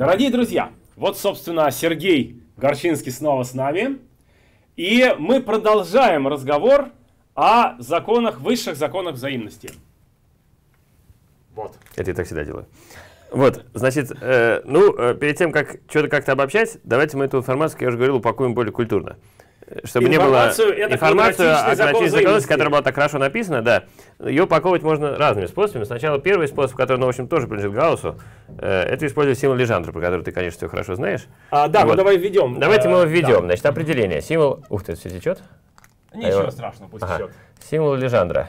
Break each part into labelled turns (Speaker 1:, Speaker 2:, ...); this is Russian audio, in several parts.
Speaker 1: Дорогие друзья, вот, собственно, Сергей Горчинский снова с нами. И мы продолжаем разговор о законах, высших законах взаимности.
Speaker 2: Вот. Это я так всегда делаю. Вот, значит, э, ну, э, перед тем, как что-то как-то обобщать, давайте мы эту информацию, как я уже говорил, упакуем более культурно. Чтобы не было информацию о квадратичной законности, которая была так хорошо написана, да, ее упаковывать можно разными способами. Сначала первый способ, который, ну, в общем, тоже принадлежит Гауссу, э, это использовать символ Лежандра, про который ты, конечно, все хорошо знаешь.
Speaker 1: А, да, вот. ну давай введем.
Speaker 2: Давайте мы его введем. Да. Значит, определение. Символ... Ух ты, все течет?
Speaker 1: Ничего а страшного, пусть ага. течет.
Speaker 2: Символ Лежандра.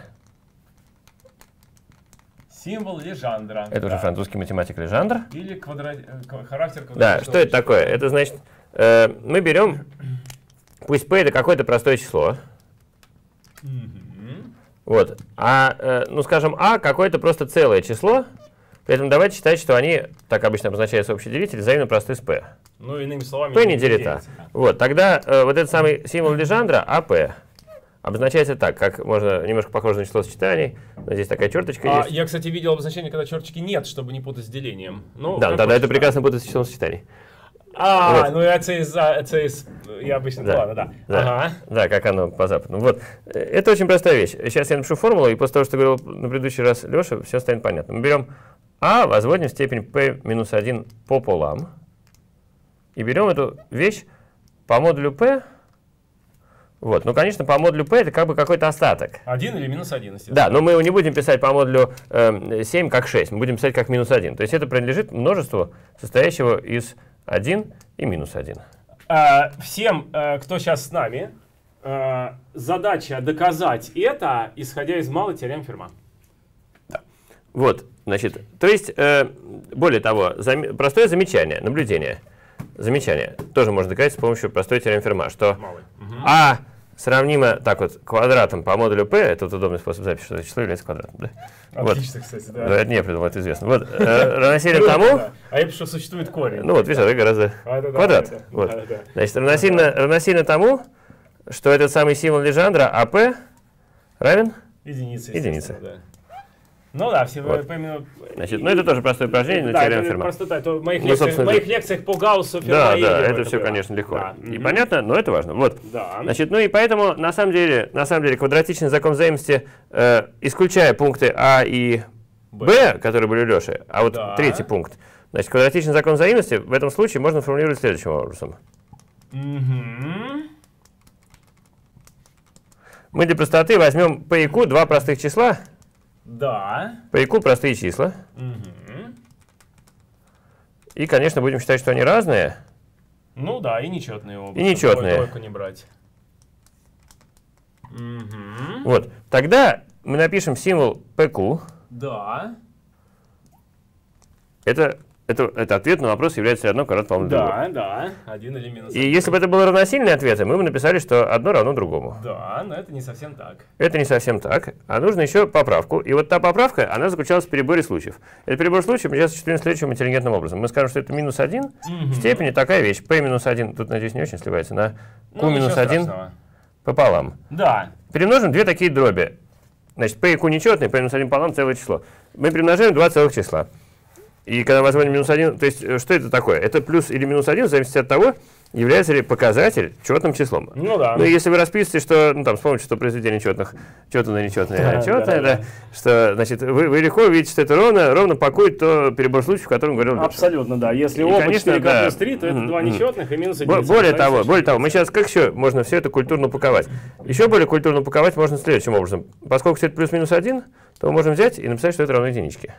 Speaker 1: Символ Лежандра.
Speaker 2: Это да. уже французский математик Лежандр.
Speaker 1: Или квадра... Э, характер
Speaker 2: Да, что это такое? Это значит, э, мы берем, пусть p это какое-то простое число. Вот. А, э, ну скажем, а какое-то просто целое число. При этом давайте считать, что они, так обычно обозначается общий делитель, взаимно просты с p.
Speaker 1: Ну, иными словами,
Speaker 2: p не делит а. Вот, тогда э, вот этот самый символ Лежандра, АП, Обозначается так, как можно немножко похоже на число сочетаний. Но здесь такая черточка
Speaker 1: а,
Speaker 2: есть.
Speaker 1: Я, кстати, видел обозначение, когда черточки нет, чтобы не путать с делением.
Speaker 2: Ну, да, тогда это прекрасно путать с числом сочетаний.
Speaker 1: А, вот. ну это из, это из, я обычно, да, ладно, да.
Speaker 2: Да, ага. да, как оно по западному. Вот, это очень простая вещь. Сейчас я напишу формулу, и после того, что говорил на предыдущий раз Леша, все станет понятно. Мы берем а, возводим в степень p минус 1 пополам, и берем эту вещь по модулю p вот. Ну, конечно, по модулю P это как бы какой-то остаток.
Speaker 1: Один или минус один,
Speaker 2: Да, но мы его не будем писать по модулю э, 7 как 6, мы будем писать как минус 1. То есть это принадлежит множеству, состоящего из 1 и минус 1.
Speaker 1: А, всем, э, кто сейчас с нами, э, задача доказать это, исходя из малой теорем Ферма.
Speaker 2: Да. Вот, значит, то есть, э, более того, зам простое замечание, наблюдение. Замечание тоже можно доказать с помощью простой теоремы Ферма, что Малый. А сравнимо так вот квадратом по модулю P, это вот удобный способ записи, что это число является квадратом. Да?
Speaker 1: Отлично, вот. кстати, да.
Speaker 2: да. Это не придумал, это известно. Вот, э, равносильно тому...
Speaker 1: А я пишу, существует корень.
Speaker 2: Ну вот, видишь, это гораздо а, квадрат. вот. Значит, равносильно, равносильно тому, что этот самый символ Лежандра АП равен?
Speaker 1: Единице.
Speaker 2: Единице.
Speaker 1: Да. Ну да, все вот.
Speaker 2: именно... Значит, ну это тоже простое упражнение на
Speaker 1: да,
Speaker 2: теорему Ферма.
Speaker 1: Простота. Это в моих, ну, лекциях, в моих лекциях по Гауссу
Speaker 2: Ферма Да, да, это все, конечно, легко. Да. И угу. понятно, но это важно. Вот. Да. Значит, ну и поэтому, на самом деле, на самом деле квадратичный закон взаимности, э, исключая пункты А и Б, которые были у Леши, а вот да. третий пункт, значит, квадратичный закон взаимности в этом случае можно формулировать следующим образом. Угу. Мы для простоты возьмем P и Q, два простых числа,
Speaker 1: да.
Speaker 2: По ИК простые числа. Угу. И, конечно, будем считать, что они разные.
Speaker 1: Ну да, и нечетные оба.
Speaker 2: И нечетные.
Speaker 1: Тройку не брать.
Speaker 2: Угу. Вот. Тогда мы напишем символ PQ.
Speaker 1: Да.
Speaker 2: Это это, это ответ на вопрос, является ли одно квадрат равно
Speaker 1: другому. Да, да, один или минус.
Speaker 2: И один. если бы это было равносильные ответы, мы бы написали, что одно равно другому.
Speaker 1: Да, но это не совсем так.
Speaker 2: Это не совсем так, а нужно еще поправку. И вот та поправка, она заключалась в переборе случаев. Этот перебор случаев мы сейчас осуществим следующим интеллигентным образом. Мы скажем, что это минус один угу. в степени такая вещь. p минус один, тут, надеюсь, не очень сливается, на q ну, минус один пополам.
Speaker 1: Да.
Speaker 2: Перемножим две такие дроби. Значит, p и q нечетные, p минус один пополам целое число. Мы примножаем два целых числа. И когда возьмем минус 1, то есть э, что это такое? Это плюс или минус 1 в зависимости от того, является ли показатель четным числом.
Speaker 1: Ну да.
Speaker 2: Ну если вы расписываете, что, ну там, с помощью что произведения четных, четное, нечетное, да, четное, да, да, что, значит, вы, вы легко увидите, что это ровно, ровно пакует то перебор случаев, о котором говорил
Speaker 1: Леша. Абсолютно, да. Если оба конечно, 4 да. плюс 3, то это два нечетных и минус 1.
Speaker 2: Более того, более того, мы сейчас как еще можно все это культурно упаковать? Еще более культурно упаковать можно следующим образом. Поскольку все это плюс-минус 1, то мы можем взять и написать, что это равно единичке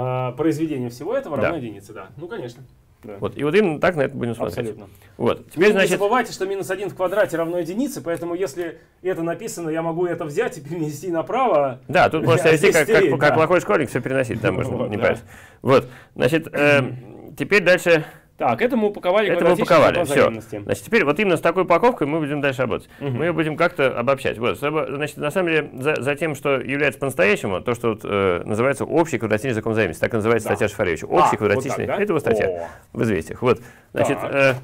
Speaker 1: а, произведение всего этого равно да. единице, да. Ну, конечно.
Speaker 2: Да. Вот, и вот именно так на это будем смотреть.
Speaker 1: Абсолютно.
Speaker 2: Вот.
Speaker 1: Теперь, значит... Не забывайте, что минус 1 в квадрате равно единице, поэтому если это написано, я могу это взять и перенести направо.
Speaker 2: Да, тут можно идти как, как, да. как плохой школьник, все переносить, да, можно вот, не да. Вот, значит, э, теперь дальше
Speaker 1: так, это мы упаковали.
Speaker 2: Это мы упаковали. Все. Значит, теперь вот именно с такой упаковкой мы будем дальше работать. Угу. Мы ее будем как-то обобщать. Вот, значит, на самом деле, за, за тем, что является по-настоящему, то, что вот, э, называется общий квадратичный закон взаимности, так называется да. статья Шафаревича. Общий а, квадратичный. Вот так, да? Это его статья О. в известиях. Вот, значит, э,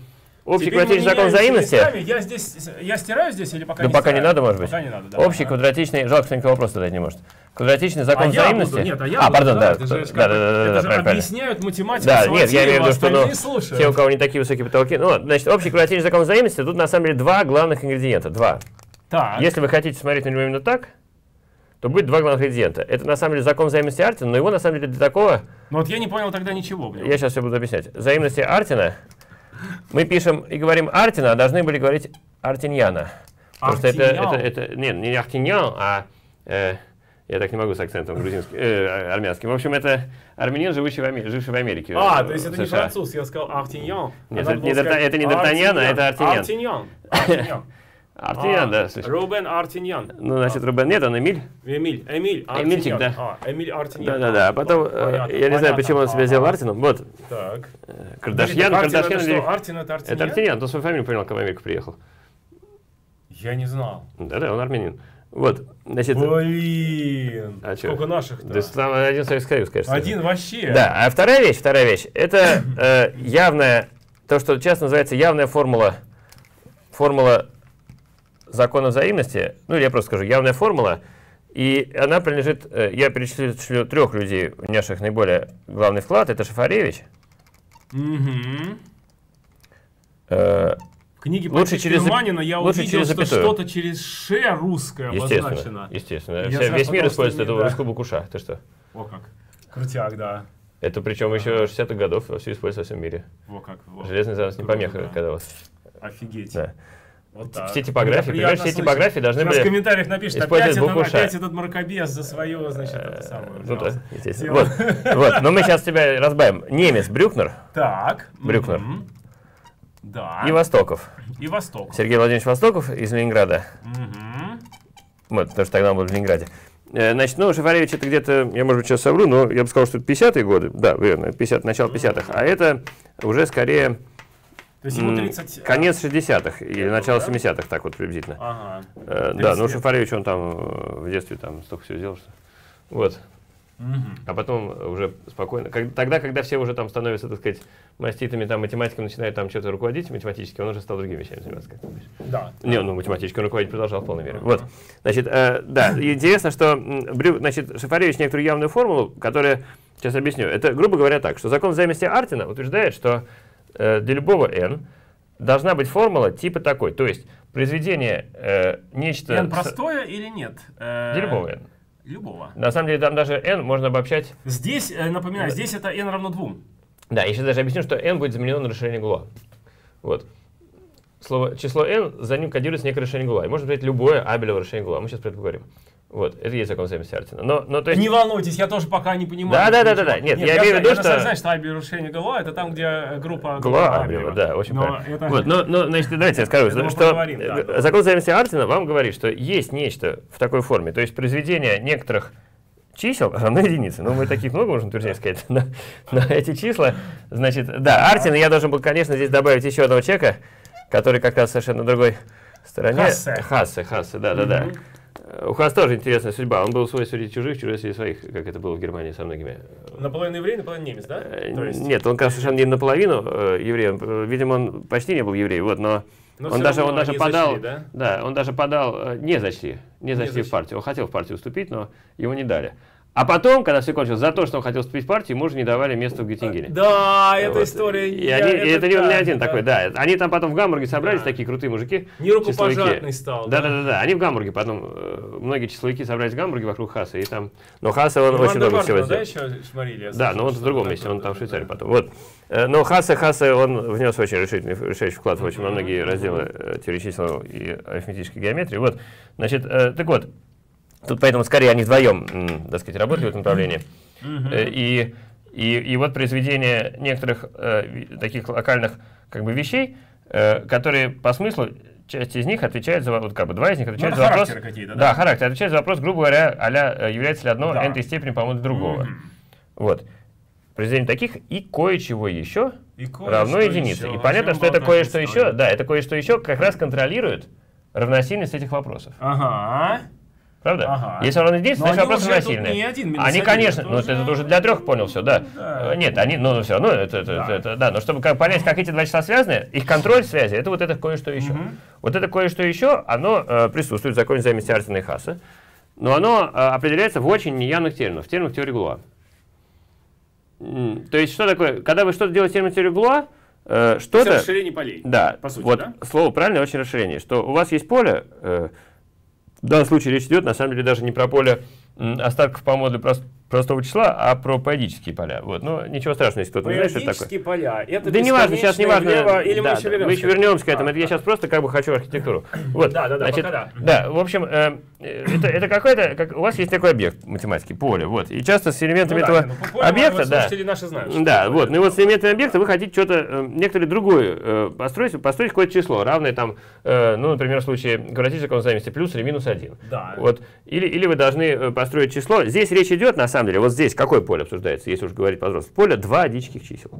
Speaker 2: Общий Теперь квадратичный закон взаимности.
Speaker 1: Я, здесь, я стираю здесь или пока
Speaker 2: да
Speaker 1: не
Speaker 2: пока
Speaker 1: стираю?
Speaker 2: не надо, может быть.
Speaker 1: Пока не надо, да.
Speaker 2: Общий ага. квадратичный, жалко, что никто вопрос задать не может. Квадратичный закон
Speaker 1: а
Speaker 2: взаимности.
Speaker 1: Буду, нет, а я
Speaker 2: а,
Speaker 1: буду,
Speaker 2: пардон, да.
Speaker 1: да,
Speaker 2: да, да, да, да,
Speaker 1: это
Speaker 2: да,
Speaker 1: же объясняют математику.
Speaker 2: Да, нет, я имею в виду, что ну,
Speaker 1: слушают.
Speaker 2: те, у кого не такие высокие потолки. Ну, значит, общий квадратичный закон взаимности, тут на самом деле два главных ингредиента. Два.
Speaker 1: Так.
Speaker 2: Если вы хотите смотреть на него именно так, то будет два главных ингредиента. Это на самом деле закон взаимности Артина, но его на самом деле для такого...
Speaker 1: Ну вот я не понял тогда ничего. Блин.
Speaker 2: Я сейчас все буду объяснять. Взаимности Артина мы пишем и говорим Артина, а должны были говорить Артиньяна. Потому что это, это, это, нет, не Артиньян, а э, я так не могу с акцентом грузинским, э, армянским. В общем, это армянин, живущий в, Амер... живший в Америке.
Speaker 1: А, то есть это не француз, я сказал Артиньян.
Speaker 2: Нет, это, не, это не Д'Артаньян, а это
Speaker 1: Артиньян. Артиньян.
Speaker 2: Артиньян, да, слушай.
Speaker 1: Рубен Артиньян.
Speaker 2: Ну, значит, Рубен нет, он Эмиль.
Speaker 1: Эмиль, Эмиль
Speaker 2: Артиньян. Эмильчик, да.
Speaker 1: А, Эмиль Артиньян.
Speaker 2: Да-да-да, а потом, понятно, я не знаю, почему он себя сделал Артином. Вот.
Speaker 1: Так.
Speaker 2: Кардашьян, Кардашьян.
Speaker 1: Это что, Артин это Артиньян?
Speaker 2: Это Артиньян, то свою фамилию понял, когда в Америку приехал.
Speaker 1: Я не знал.
Speaker 2: Да-да, он армянин. Вот, значит...
Speaker 1: Блин,
Speaker 2: а
Speaker 1: сколько наших-то?
Speaker 2: Да там один Советский Союз, конечно.
Speaker 1: Один вообще?
Speaker 2: Да, а вторая вещь, вторая вещь, это э, явная, то, что часто называется явная формула, формула закона взаимности, ну, я просто скажу, явная формула, и она принадлежит, э, я перечислю трех людей, внесших наиболее главный вклад, это Шафаревич.
Speaker 1: Угу.
Speaker 2: Э,
Speaker 1: книге лучше через Манина я лучше увидел, через что что-то через ше русское
Speaker 2: естественно,
Speaker 1: обозначено.
Speaker 2: Естественно, Вся, весь мир использует эту да. русскую букву ша. Ты что?
Speaker 1: О как. Крутяк, да.
Speaker 2: Это причем а еще 60-х годов все используется во всем мире.
Speaker 1: Во как. Во.
Speaker 2: Железный занавес не помеха, да. когда вас.
Speaker 1: Офигеть.
Speaker 2: Да.
Speaker 1: Вот так.
Speaker 2: Все типографии, понимаешь, все типографии должны
Speaker 1: Сейчас
Speaker 2: были
Speaker 1: в комментариях напишут, опять, это, опять этот мракобес за свое, значит, это самое.
Speaker 2: Ну да, естественно. Вот, вот, но мы сейчас тебя разбавим. Немец Брюкнер.
Speaker 1: Так.
Speaker 2: Брюкнер.
Speaker 1: Да.
Speaker 2: И Востоков.
Speaker 1: И Востоков.
Speaker 2: Сергей Владимирович Востоков из Ленинграда.
Speaker 1: Угу.
Speaker 2: Вот, потому что тогда он был в Ленинграде. Значит, ну, Шафаревич это где-то, я, может быть, сейчас совру, но я бы сказал, что это 50-е годы. Да, верно, 50, начало 50-х. А это уже скорее...
Speaker 1: То есть ему 30...
Speaker 2: Конец 60-х или начало да? 70-х, так вот приблизительно.
Speaker 1: Ага.
Speaker 2: Э, да, ну Шафаревич, он там в детстве там столько всего сделал, что... Вот.
Speaker 1: Угу.
Speaker 2: А потом уже спокойно. Как, тогда, когда все уже там становятся, так сказать, маститами, там, математиком начинают там что-то руководить математически, он уже стал другими вещами заниматься, как?
Speaker 1: Да.
Speaker 2: Не, ну, математически он руководить продолжал в полной мере. Вот. Значит, э, да, интересно, что, Брю, значит, Шафаревич некоторую явную формулу, которая, сейчас объясню, это, грубо говоря, так, что закон взаимности Артина утверждает, что э, для любого n должна быть формула типа такой, то есть произведение э, нечто...
Speaker 1: n простое с... или нет?
Speaker 2: Для любого n.
Speaker 1: Любого.
Speaker 2: На самом деле там даже n можно обобщать.
Speaker 1: Здесь, э, напоминаю, здесь это n равно 2.
Speaker 2: Да, я сейчас даже объясню, что n будет заменено на расширение Гула. Вот. Слово, число n, за ним кодируется некое решение Гула. И можно взять любое абелево решение Гула. Мы сейчас про это поговорим. Вот, это есть закон Артина. Но, но, то есть...
Speaker 1: Не волнуйтесь, я тоже пока не понимаю.
Speaker 2: Да, да, да, да, да. Нет,
Speaker 1: Нет
Speaker 2: я,
Speaker 1: я
Speaker 2: имею в виду,
Speaker 1: я
Speaker 2: что...
Speaker 1: знаешь, что Абель решение Гула это там, где группа
Speaker 2: Гула Абелева, да, очень но правильно. Это... Вот, но, но, значит, давайте я скажу, что, что да, закон взаимности Артина вам говорит, что есть нечто в такой форме, то есть произведение некоторых чисел равно единице. Ну, мы таких много можем утверждать сказать. Но, но эти числа, значит, да, Артин, я должен был, конечно, здесь добавить еще одного человека, который как раз совершенно на другой стороне.
Speaker 1: Хассе.
Speaker 2: Хассе, Хассе, да, да, да. У Хас тоже интересная судьба. Он был свой среди чужих, чужой среди своих, как это было в Германии со многими.
Speaker 1: Наполовину еврей, наполовину немец, да?
Speaker 2: есть... Нет, он, конечно, совершенно не наполовину э, еврей. Видимо, он почти не был еврей, вот, но
Speaker 1: но
Speaker 2: он даже, он даже подал,
Speaker 1: зачли, да?
Speaker 2: да, он даже подал, э, не зачли, не зачли, не зачли в партию. Он хотел в партию уступить, но его не дали. А потом, когда все кончилось, за то, что он хотел вступить в партию, ему уже не давали место в Геттингене.
Speaker 1: Да, эта история.
Speaker 2: И, они, это, и это не он не один да. такой, да. Они там потом в Гамбурге собрались, да. такие крутые мужики.
Speaker 1: Не рукопожатный стал.
Speaker 2: Да, да, да, да. Они в Гамбурге потом, э, многие числовики собрались в Гамбурге вокруг Хаса. И там, но Хаса он ну, очень много всего сделал.
Speaker 1: Да, еще шмарили,
Speaker 2: да, но он в другом месте, он там в Швейцарии потом. Вот. Э, но Хаса, Хаса, он внес очень решительный, решающий вклад в очень многие разделы э, теории чисел и арифметической геометрии. Вот, значит, так вот, Тут поэтому скорее они вдвоем, так сказать, работали в этом направлении. Э, и, и, и вот произведение некоторых э, таких локальных как бы, вещей, э, которые по смыслу часть из них отвечает за вот как бы два из них отвечают
Speaker 1: ну,
Speaker 2: за вопрос.
Speaker 1: Да?
Speaker 2: да, характер отвечает за вопрос, грубо говоря, а является ли одно
Speaker 1: да.
Speaker 2: n степени по-моему другого. Вот. Произведение таких и кое-чего еще
Speaker 1: и кое
Speaker 2: равно единице. И понятно, что это кое-что еще, да, это кое-что еще как раз контролирует равносильность этих вопросов.
Speaker 1: Ага.
Speaker 2: Правда?
Speaker 1: Ага.
Speaker 2: Если он здесь, значит вопрос насильный.
Speaker 1: Не один
Speaker 2: они, конечно, ну это, это уже для трех понял все, да.
Speaker 1: да.
Speaker 2: Э, нет, они, ну все равно, это, это, да. Это, это, да. Но чтобы как, понять, как эти два числа связаны, их контроль связи, это вот это кое-что еще.
Speaker 1: Угу.
Speaker 2: Вот это кое-что еще, оно э, присутствует в законе взаимности Артина и Хаса. но оно а, определяется в очень неявных терминах, в терминах теории Глуа. То есть, что такое, когда вы что-то делаете в терминах теории Глуа, э, что-то...
Speaker 1: Расширение полей,
Speaker 2: да, по сути, вот да? слово правильное, очень расширение, что у вас есть поле, э, в данном случае речь идет, на самом деле, даже не про поле остатков по модулю простого числа, а про поэтические поля. Вот. Ну, ничего страшного, если кто-то не знает, что это такое.
Speaker 1: поля. Это
Speaker 2: да не важно, сейчас не важно. Или да, мы, еще вернемся, мы еще вернемся к этому. Это я сейчас просто как бы хочу архитектуру. Вот. Да, да, да, Значит, да. Да, в общем, э, это, это какой-то, как, у вас есть такой объект математический, поле, вот. И часто с элементами ну, этого да, ну, объекта, да.
Speaker 1: наши знают.
Speaker 2: Да, вот. Ну и вот с элементами объекта вы хотите что-то, э, некоторое другое э, построить, построить какое-то число, равное там, э, ну, например, в случае квадратической зависимости плюс или минус 1.
Speaker 1: Да.
Speaker 2: Вот. Или, или вы должны э, построить число. Здесь речь идет, на самом деле, вот здесь какое поле обсуждается, если уж говорить по-взрослому? Поле два адических чисел.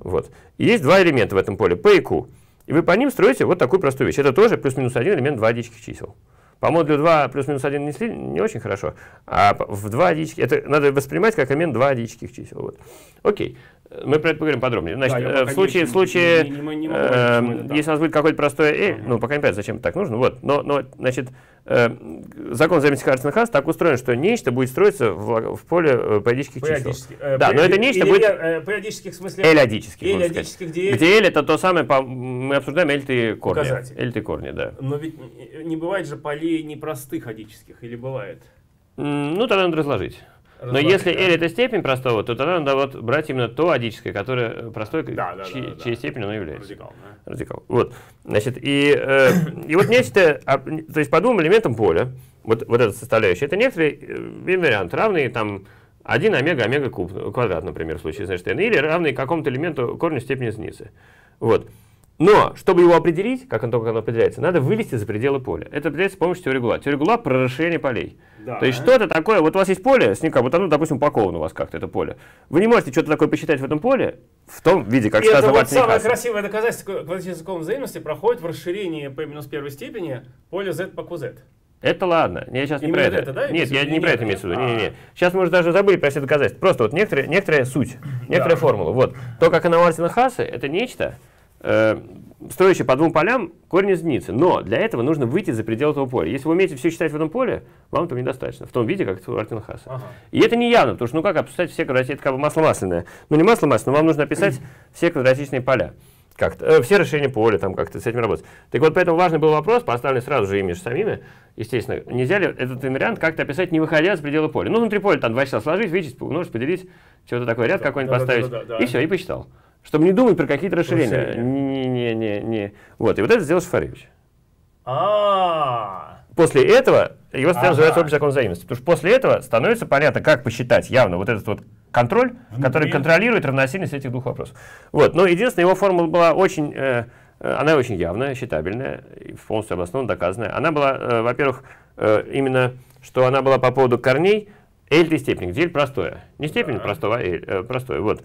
Speaker 2: Вот. Есть два элемента в этом поле, p и q. И вы по ним строите вот такую простую вещь. Это тоже плюс-минус один элемент два адических чисел. По модулю 2 плюс-минус 1 не, не очень хорошо, а в 2 адических, это надо воспринимать как элемент 2 адических чисел. Вот. Окей. Мы про это поговорим подробнее. Значит, да, в случае, в случае не, не, не могу, э, если у нас будет какое-то простое L, uh-huh. ну, пока не понятно, зачем так нужно, вот, но, но значит, э, закон взаимности Харрисона Хас так устроен, что нечто будет строиться в, в поле э, периодических чисел.
Speaker 1: Э,
Speaker 2: да, но это нечто будет...
Speaker 1: Э, периодических в смысле?
Speaker 2: L-адических,
Speaker 1: где?
Speaker 2: Где L это то самое, по, мы обсуждаем L-ты корни. L-ты корни, да.
Speaker 1: Но ведь не бывает же полей непростых адических, или бывает?
Speaker 2: Ну, тогда надо разложить. Но если L это степень простого, то тогда надо вот брать именно то адическое, которое э, простое, да, да, чьей, да, чьей степень оно является.
Speaker 1: Радикал.
Speaker 2: Да? Радикал. Вот. Значит, и, э, и вот нечто, а, то есть по двум элементам поля, вот, вот эта составляющая, это некоторый э, вариант, равный там 1 омега омега куб, квадрат, например, в случае значит, n, или равный какому-то элементу корню степени единицы. Вот. Но, чтобы его определить, как он только оно определяется, надо вылезти за пределы поля. Это определяется с помощью теории Гула. Теория Гула про расширение полей. Да. То есть что-то такое, вот у вас есть поле, с ним как вот оно, допустим, упаковано у вас как-то это поле. Вы не можете что-то такое посчитать в этом поле в том виде, как сказано
Speaker 1: это вот самое красивое доказательство квадратического взаимности проходит в расширении p минус первой степени поля z по qz.
Speaker 2: Это ладно, я сейчас не Именно про это. это да, Нет, я не про это имею в виду. Не, не, не. Сейчас мы уже даже забыли про все доказательства. Просто вот некоторые, некоторая суть, некоторая да. формула. Вот. То, как она Мартина Хасса, это нечто, э, по двум полям корень из единицы. Но для этого нужно выйти за пределы этого поля. Если вы умеете все считать в этом поле, вам этого недостаточно. В том виде, как это у Артина Хаса. Ага. И это не явно, потому что ну как описать все квадратичные, это как бы масло масляное. Ну не масло масляное, но вам нужно описать все квадратичные поля. Как-то, э, все расширения поля, там как-то с этим работать. Так вот, поэтому важный был вопрос, поставленный сразу же ими же самими, естественно, нельзя ли этот инвариант как-то описать, не выходя за пределы поля. Ну, внутри поля там два числа сложить, вычесть, умножить, поделить, что-то такое, ряд да, какой-нибудь да, поставить, да, да, да, и все, и посчитал. Чтобы не думать про какие-то расширения. Не, не, не, не. Вот, и вот это сделал Шафаревич.
Speaker 1: А.
Speaker 2: После этого его статья называется общий закон взаимности. Потому что после этого становится понятно, как посчитать явно вот этот вот контроль, который контролирует равносильность этих двух вопросов. Вот, но единственная его формула была очень, э, э, она очень явная, считабельная, полностью обоснованно доказанная. Она была, э, во-первых, э, именно, что она была по поводу корней L степени, где L простое. Не степень простого, а L, э, простое. Вот.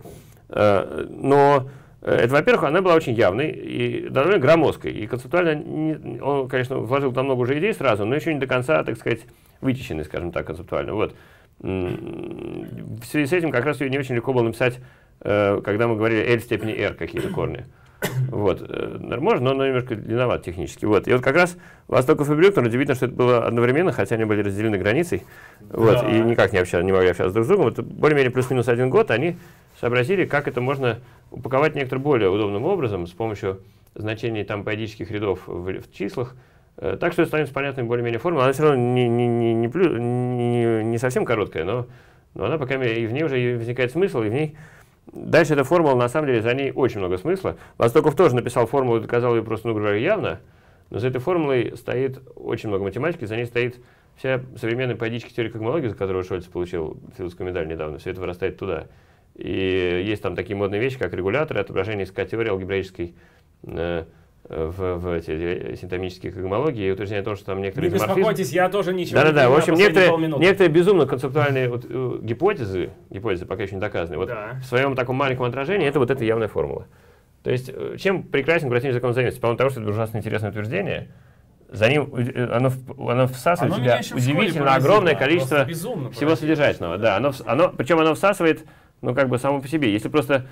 Speaker 2: Э, но э, это, во-первых, она была очень явной и довольно громоздкой. И концептуально не, он, конечно, вложил там много уже идей сразу, но еще не до конца, так сказать, вычищенный, скажем так, концептуально. Вот. В связи с этим как раз ее не очень легко было написать, э, когда мы говорили L степени R какие-то корни. Вот. Можно, но немножко длинноват технически. Вот. И вот как раз Восток и Брюкнер, удивительно, что это было одновременно, хотя они были разделены границей. Вот. Да. И никак не, общались, не могли общаться друг с другом. Вот более-менее плюс-минус один год они сообразили, как это можно упаковать некоторым более удобным образом с помощью значений там периодических рядов в, в числах, э, так что это становится понятной более-менее формой. Она все равно не, не, не, не, плю, не, не совсем короткая, но, но она пока и в ней уже возникает смысл, и в ней Дальше эта формула, на самом деле, за ней очень много смысла. Востоков тоже написал формулу, доказал ее просто, ну, говоря, явно, но за этой формулой стоит очень много математики, за ней стоит вся современная поэтическая теория когмологии, за которую Шольц получил философскую медаль недавно, все это вырастает туда. И есть там такие модные вещи, как регуляторы, отображение языка теории алгебраической э, в, в эти э, синтомические когмологии и утверждение о том, что там некоторые
Speaker 1: Не беспокойтесь, я тоже ничего
Speaker 2: да, не Да-да-да, в общем, некоторые, некоторые безумно концептуальные вот, э, гипотезы, гипотезы пока еще не доказаны, вот да. в своем таком маленьком отражении это вот эта явная формула. То есть, э, чем прекрасен гратинный закон взаимности? По-моему, того, что это ужасно интересное утверждение, за ним оно, оно всасывает оно в себя удивительно огромное количество всего содержательного. Да, оно, оно, причем оно всасывает ну, как бы само по себе. Если просто,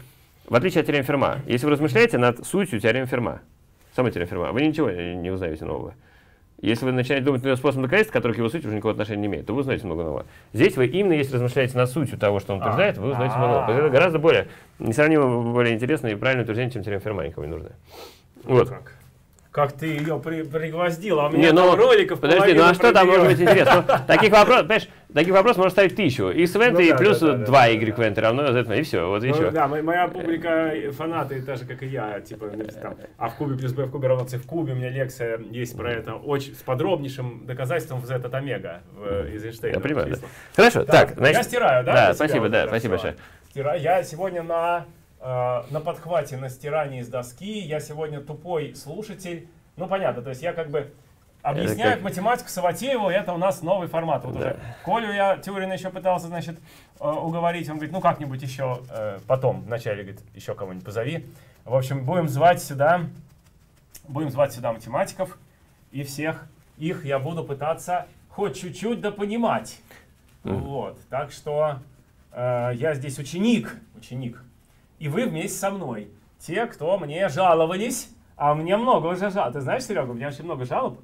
Speaker 2: в отличие от теоремы Ферма, если вы размышляете над сутью теоремы Ферма, самой теоремы Ферма, вы ничего не узнаете нового. Если вы начинаете думать над способом доказательства, который к его сути уже никакого отношения не имеет, то вы узнаете много нового. Здесь вы именно, если размышляете над сутью того, что он а. утверждает, вы узнаете много нового. Это гораздо более, несравнимо более интересное и правильное утверждение, чем теорема Ферма никому не нужно. Вот.
Speaker 1: Как? ты ее при, пригвоздил, а у меня не, ну, роликов
Speaker 2: Подожди, ну а что там может быть интересно? Ну, таких вопросов, понимаешь, таких вопросов можно ставить тысячу. И с ну, и плюс 2 y в ивент равно z, и все, вот и ну,
Speaker 1: Да, моя публика, фанаты, так же, как и я, типа, там, а в кубе плюс b в кубе равно c в кубе, у меня лекция есть про это, очень, с подробнейшим доказательством в z от омега в, из Эйнштейна.
Speaker 2: Я понимаю. Хорошо, так,
Speaker 1: значит... Я стираю, да?
Speaker 2: Да, спасибо, да, спасибо большое.
Speaker 1: Стираю. Я сегодня на, э, на подхвате, на стирании с доски, я сегодня тупой слушатель, ну, понятно, то есть я как бы объясняю как... математику Саватееву, это у нас новый формат. Вот да. уже Колю я Тюрина еще пытался, значит, э, уговорить, он говорит, ну как-нибудь еще э, потом, вначале, говорит, еще кого-нибудь позови. В общем, будем звать сюда, будем звать сюда математиков, и всех их я буду пытаться хоть чуть-чуть да понимать. Mm. Вот, так что э, я здесь ученик, ученик, и вы вместе со мной. Те, кто мне жаловались, а мне много уже жалоб. Ты знаешь, Серега, у меня очень много жалоб.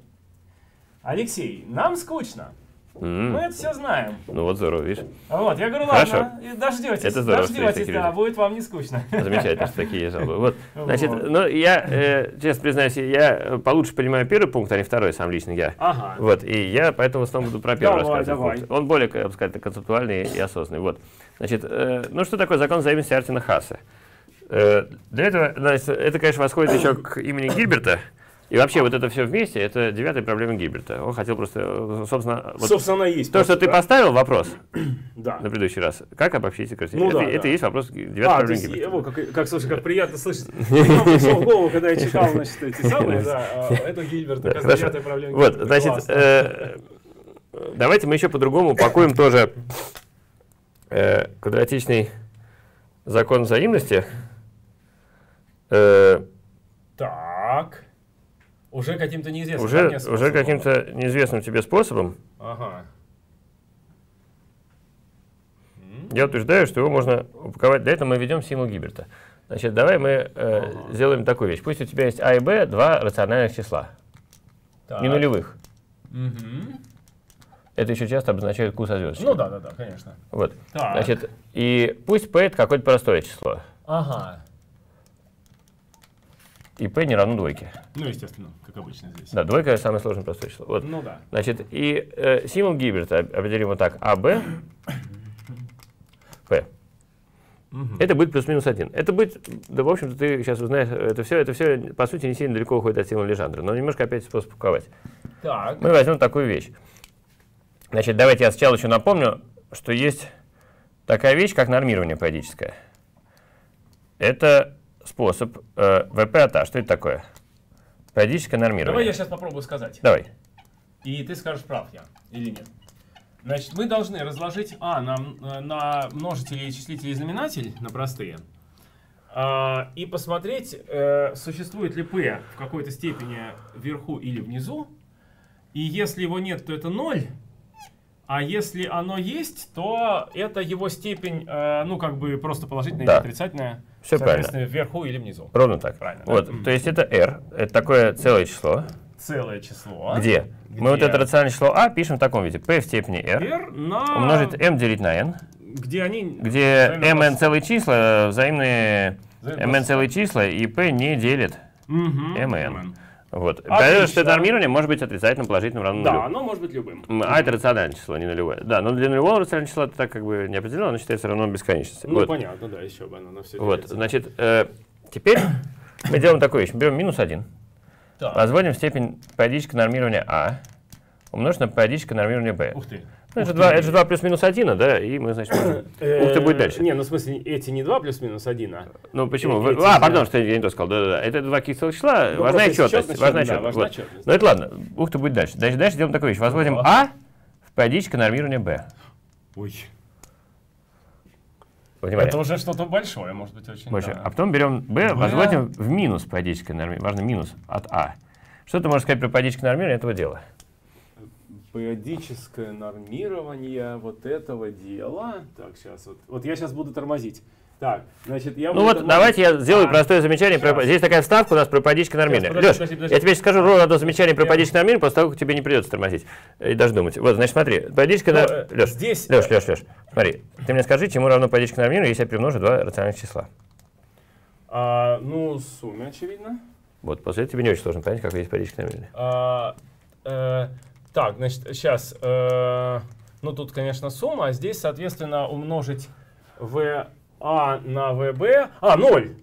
Speaker 1: Алексей, нам скучно. Mm. Мы это все знаем.
Speaker 2: Ну вот здорово, видишь.
Speaker 1: Вот, я говорю, ладно, Хорошо. дождетесь, это здорово, дождетесь, да, будет вам не скучно.
Speaker 2: Замечательно, что такие жалобы. Вот, значит, вот. ну я, э, честно признаюсь, я получше понимаю первый пункт, а не второй, сам лично я. Ага. Вот, и я поэтому в основном буду про первый давай, рассказывать. Давай. Он более, я бы сказал, концептуальный и осознанный. Вот, значит, э, ну что такое закон взаимности Артина Хасса? Э, для этого, значит, это, конечно, восходит еще к имени Гильберта. И вообще вот это все вместе, это девятая проблема Гильберта. Он хотел просто, собственно...
Speaker 1: Вот собственно, есть.
Speaker 2: То, что ты
Speaker 1: да?
Speaker 2: поставил вопрос
Speaker 1: да.
Speaker 2: на предыдый раз, как обобщить эти
Speaker 1: ну,
Speaker 2: это,
Speaker 1: да,
Speaker 2: это
Speaker 1: да.
Speaker 2: есть вопрос девятой а, проблемы Гильберта.
Speaker 1: Его, как, как, слушай, как приятно слышать. Мне пришло в голову, когда я читал, значит, эти самые, да, а, это Гильберта, как девятая проблема
Speaker 2: Вот, значит, э, давайте мы еще по-другому упакуем тоже э, квадратичный закон взаимности.
Speaker 1: Э, так. Уже каким-то неизвестным
Speaker 2: Уже, уже каким-то неизвестным тебе способом.
Speaker 1: Ага.
Speaker 2: Я утверждаю, что его можно упаковать. Для этого мы ведем символ Гиберта. Значит, давай мы э, ага. сделаем такую вещь. Пусть у тебя есть А и Б, два рациональных числа. Так. Не нулевых.
Speaker 1: Угу.
Speaker 2: Это еще часто обозначает Q со звездочкой.
Speaker 1: Ну да, да, да, конечно.
Speaker 2: Вот. Так. Значит, и пусть P это какое-то простое число.
Speaker 1: Ага
Speaker 2: и p не равно двойке.
Speaker 1: Ну, естественно, как обычно здесь.
Speaker 2: Да, двойка самое сложное простое число. Вот.
Speaker 1: Ну да.
Speaker 2: Значит, и э, символ Гиберта определим вот так. АБ, P. Угу. Это будет плюс-минус один. Это будет, да, в общем-то, ты сейчас узнаешь, это все, это все, по сути, не сильно далеко уходит от символа Лежандра, но немножко опять способ упаковать.
Speaker 1: Так.
Speaker 2: Мы возьмем такую вещь. Значит, давайте я сначала еще напомню, что есть такая вещь, как нормирование периодическое. Это способ э, ВП от А. Что это такое? Периодическое нормирование.
Speaker 1: Давай я сейчас попробую сказать.
Speaker 2: Давай.
Speaker 1: И ты скажешь, прав я или нет. Значит, мы должны разложить А на, на множители и числители и знаменатель, на простые, э, и посмотреть, э, существует ли P в какой-то степени вверху или внизу. И если его нет, то это 0. А если оно есть, то это его степень, э, ну, как бы просто положительная да. или отрицательная.
Speaker 2: Все правильно.
Speaker 1: вверху или внизу.
Speaker 2: Ровно так. Правильно. Вот, да? то есть это r, это такое целое число.
Speaker 1: Целое число.
Speaker 2: Где? Где? Мы вот это рациональное число а пишем в таком виде. p в степени r,
Speaker 1: r на...
Speaker 2: умножить m делить на n.
Speaker 1: Где они...
Speaker 2: Где mn целые числа, взаимные mn целые числа, и p не делит
Speaker 1: угу,
Speaker 2: mn. mn. Вот. Понятно, что это нормирование может быть отрицательным, положительным, равным
Speaker 1: Да, оно может быть любым.
Speaker 2: А это рациональное число, не нулевое. Да, но для нулевого рационального числа это так как бы не определено, оно считается равно бесконечности.
Speaker 1: Ну, вот. понятно, да, еще бы оно на все
Speaker 2: Вот, делится. значит, э, теперь мы делаем такую вещь. Берем минус 1, так. возводим степень периодического нормирования А, умножить на периодическое нормирование Б.
Speaker 1: Ух ты.
Speaker 2: Ну, это, 2, это же 2 плюс минус 1, да, и мы, значит, можем... Ух ты, будет дальше.
Speaker 1: Не, ну в смысле, эти не 2 плюс минус 1, а...
Speaker 2: Ну, почему? Э, а, пардон, что я не то сказал, да-да-да. Это два каких-то числа, ну, важна отчетность. Важна отчетность. Вот. Ну, это ладно, ух ты, будет дальше. Дальше, дальше делаем такую вещь. Возводим А в периодическое нормирование Б.
Speaker 1: Ой.
Speaker 2: Внимание.
Speaker 1: Это уже что-то большое, может быть, очень.
Speaker 2: Большое. Да. А потом берем B, возводим в минус периодическое нормирование. Важно минус от А. Что ты можешь сказать про периодическое нормирование этого дела?
Speaker 1: Периодическое нормирование вот этого дела. Так, сейчас вот. Вот я сейчас буду тормозить. Так, значит, я
Speaker 2: Ну вот, давайте я сделаю а, простое замечание. Про, здесь такая вставка у нас про падичка нормирования. Леш, я тебе скажу ровно одно замечание про падичка нормирования, после того, как тебе не придется тормозить и даже думать. Вот, значит, смотри, падичка... на... Э, Леш, здесь... Леш, Леш, Леш, смотри, ты мне скажи, чему равно падичка нормирования, если я примножу два рациональных числа.
Speaker 1: А, ну, сумме, очевидно.
Speaker 2: Вот, после этого тебе не очень сложно понять, как есть падичка нормирования. А,
Speaker 1: э, так, значит, сейчас... Э, ну, тут, конечно, сумма, а здесь, соответственно, умножить в а на ВБ... А, 0.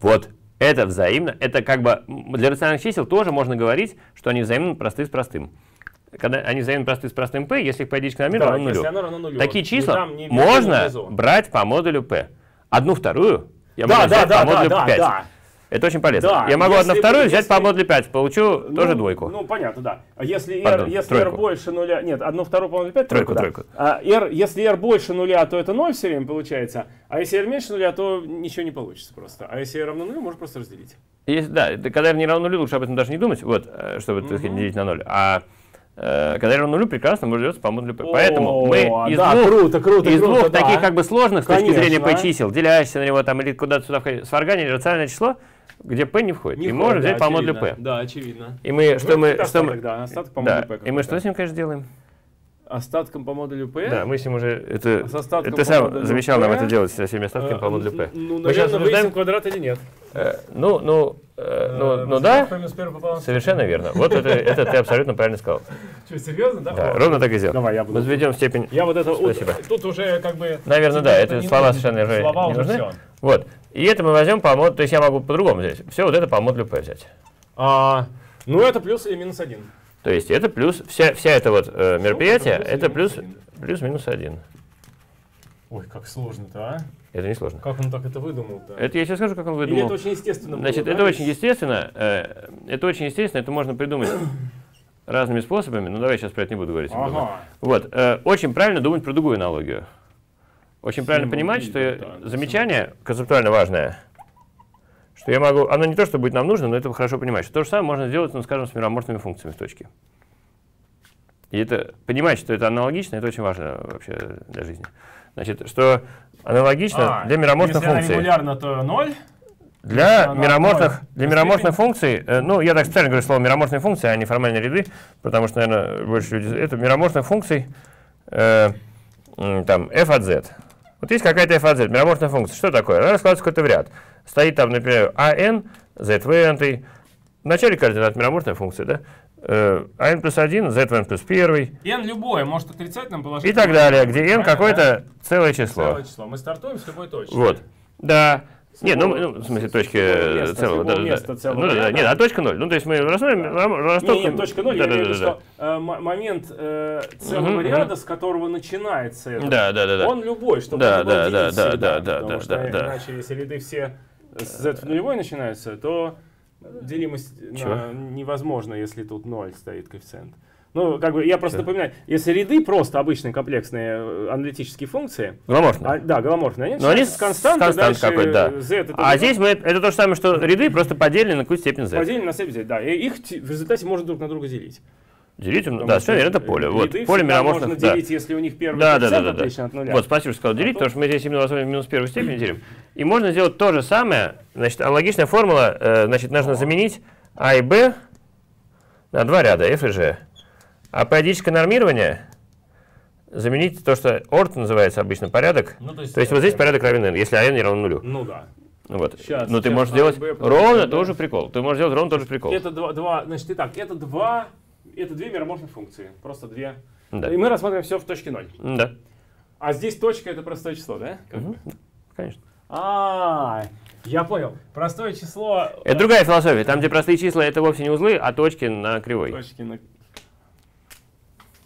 Speaker 2: Вот. Это взаимно. Это как бы для рациональных чисел тоже можно говорить, что они взаимно просты с простым. Когда они взаимно просты с простым p, если их периодически номер да, равно нулю. равно нулю. Такие числа там, можно брать по модулю p. Одну вторую я да, могу да, взять да, по модулю да, 5. Да, это очень полезно. Да, я могу одну вторую взять по модулю 5, получу ну, тоже двойку.
Speaker 1: Ну, понятно, да. А если, Пардон, R, если R больше нуля... Нет, одну вторую по модулю 5, тройку, тройку. Да. А R, если R больше нуля, то это 0 все время получается. А если R меньше нуля, то ничего не получится просто. А если R равно нулю, можно просто разделить.
Speaker 2: Есть, да, когда R не равно нулю, лучше об этом даже не думать, вот, э, чтобы, так сказать, делить на 0. А э, когда равно нулю, прекрасно может делаться по модулю P. Поэтому мы из да, двух, круто, круто, из круто, двух да. таких как бы сложных Конечно. с точки зрения P чисел, делящихся на него там или куда-то сюда входить, сварганили рациональное число, где P не входит. Не и можно взять да, по модулю P.
Speaker 1: Да, очевидно.
Speaker 2: И мы, что мы, что мы, да, остаток по модулю P. И мы что с ним, конечно, делаем?
Speaker 1: Остатком по модулю P?
Speaker 2: Да, мы с ним уже, это, а ты сам завещал нам это делать со всеми остатками по модулю P.
Speaker 1: Ну, мы наверное, выясним квадрат или нет.
Speaker 2: Э, ну, ну, э, ну, ну да, совершенно верно. Вот это, это ты абсолютно правильно сказал.
Speaker 1: Что, серьезно, да?
Speaker 2: Да, ровно так и сделал. Давай, я буду. Возведем степень.
Speaker 1: Я вот это, Спасибо. тут уже как бы...
Speaker 2: Наверное, да, это слова совершенно не нужны. Вот. И это мы возьмем по модулю, то есть я могу по-другому здесь. Все вот это по модулю P взять.
Speaker 1: А, ну это плюс или минус один.
Speaker 2: То есть это плюс, вся, вся эта вот э, мероприятие, ну, это плюс, плюс минус один.
Speaker 1: Ой, как сложно-то, а?
Speaker 2: Это не сложно.
Speaker 1: Как он так это выдумал-то?
Speaker 2: Это я сейчас скажу, как он выдумал. Или
Speaker 1: это очень естественно
Speaker 2: было, Значит, да? это очень естественно. Э, это очень естественно, это можно придумать разными способами, но давай сейчас про это не буду говорить. Ага. Вот, э, очень правильно думать про другую аналогию. Очень правильно понимать, что да, замечание концептуально важное, что я могу, оно не то, что будет нам нужно, но это хорошо понимать, что то же самое можно сделать, ну, скажем, с мироморфными функциями в точке. И это, понимать, что это аналогично, это очень важно вообще для жизни. Значит, что аналогично а, для мироморфных функций. Если
Speaker 1: регулярно, то 0?
Speaker 2: Для мироморфных, для мироморфных функций, э, ну, я так специально говорю слово мироморфные функции, а не формальные ряды, потому что, наверное, больше люди... Это мироморфных функций, э, там, f от z. Вот есть какая-то f от z, мироморфная функция. Что такое? Она раскладывается какой-то в ряд. Стоит там, например, an, zv, в начале координат мироморфная функция, да? Uh, n плюс 1, zn плюс 1.
Speaker 1: n любое, может отрицательным положить.
Speaker 2: И так далее, где n какое-то да? целое число.
Speaker 1: Целое число. Мы стартуем с любой точки.
Speaker 2: Вот. Да. Нет, ну, ну, в смысле, точки места, целого. Да, да, целого ну, да, нет, а точка 0. Ну, то есть мы рассмотрим... Да.
Speaker 1: Нет, нет, точка 0, да, я да, имею в виду, что э, момент э, целого угу, ряда, с которого начинается это,
Speaker 2: да, да, да, да.
Speaker 1: он любой, чтобы
Speaker 2: да, да, да, да, да, да, да,
Speaker 1: что да, иначе, если ряды все с z в нулевой начинаются, то делимость на, невозможно, если тут 0 стоит коэффициент. Ну, как бы я просто напоминаю, если ряды просто обычные комплексные э, аналитические функции.
Speaker 2: Голоморфные.
Speaker 1: А, да, голоморфные.
Speaker 2: Они, Но они с константой. Констант какой да. Z это а здесь мы, это то же самое, что ряды просто поделены на какую степень Z.
Speaker 1: Поделены на степень Z, да. И их в результате можно друг на друга делить.
Speaker 2: Делить, Потому да, все верно, это поле. Вот, поле мироморфных.
Speaker 1: Можно да. делить, если у них первый
Speaker 2: да, да, да, да, да. от нуля. Вот, спасибо, что сказал делить, а потому что мы здесь именно возьмем минус первую степень делим. И можно сделать то же самое. Значит, аналогичная формула, э, значит, нужно заменить А и Б на два ряда, F и G. А периодическое нормирование заменить то, что орт называется обычно порядок. Ну, то, есть, то есть вот здесь порядок равен n, если n не равно нулю.
Speaker 1: Ну да.
Speaker 2: Ну вот. Сейчас, Но ну, ты можешь делать ровно тоже прикол. Ты можешь делать ровно тоже прикол.
Speaker 1: Это два, два значит, и так, это два, это две мироморфные функции. Просто две. Да. И мы рассматриваем все в точке 0.
Speaker 2: Да.
Speaker 1: А здесь точка это простое число, да?
Speaker 2: Угу. Конечно.
Speaker 1: А, я понял. Простое число.
Speaker 2: Это другая философия. Там, где простые числа, это вовсе не узлы, а точки на кривой.
Speaker 1: Точки на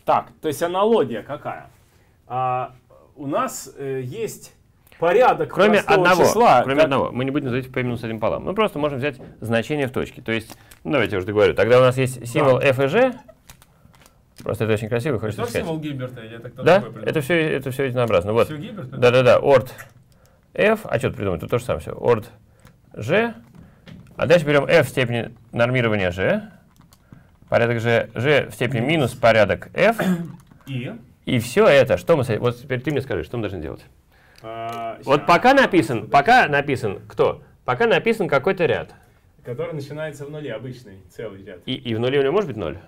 Speaker 1: так, то есть аналогия какая? А, у нас э, есть порядок
Speaker 2: кроме одного,
Speaker 1: числа.
Speaker 2: Кроме как... одного. Мы не будем называть p минус 1 пополам. Мы просто можем взять значение в точке. То есть, ну, давайте я уже договорю. Тогда у нас есть символ да. f и g. Просто это очень красиво, хочется
Speaker 1: это сказать. символ Гильберта? Я так
Speaker 2: да, это все, это все единообразно. Вот. Все Гильберта? Да-да-да. Орд f. А что тут придумать? Тут то же самое все. Орд g. А дальше берем f в степени нормирования g. Порядок g, g в степени минус порядок f.
Speaker 1: И?
Speaker 2: И все это, что мы... Вот теперь ты мне скажи, что мы должны делать? А, вот пока написан, пока написан кто? Пока написан какой-то ряд.
Speaker 1: Который начинается в нуле, обычный, целый ряд.
Speaker 2: И, и в нуле у него может быть ноль?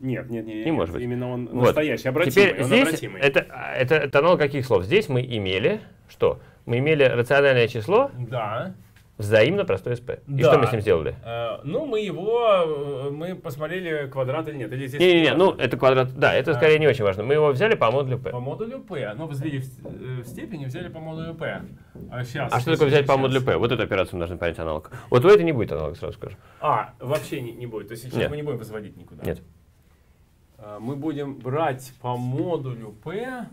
Speaker 1: Нет, нет, нет.
Speaker 2: Не может быть.
Speaker 1: Именно он вот. настоящий, обратимый.
Speaker 2: Теперь здесь обратимый. Это, это, это аналог каких слов? Здесь мы имели что? Мы имели рациональное число.
Speaker 1: Да.
Speaker 2: Взаимно простой СП. Да. И что мы с ним сделали?
Speaker 1: Э, ну, мы его, э, мы посмотрели квадрат или нет. Или
Speaker 2: здесь не, не, не, ну это квадрат, да, это а. скорее не очень важно. Мы его взяли по модулю P.
Speaker 1: По модулю P. Ну, возвели в, э, в степени, взяли по модулю P.
Speaker 2: А, сейчас, а что такое взять сейчас. по модулю P? Вот эту операцию мы должны понять аналог. Вот у этой не будет аналог, сразу скажу.
Speaker 1: А, вообще не, не будет. То есть сейчас нет. мы не будем возводить никуда.
Speaker 2: Нет.
Speaker 1: А, мы будем брать по модулю P,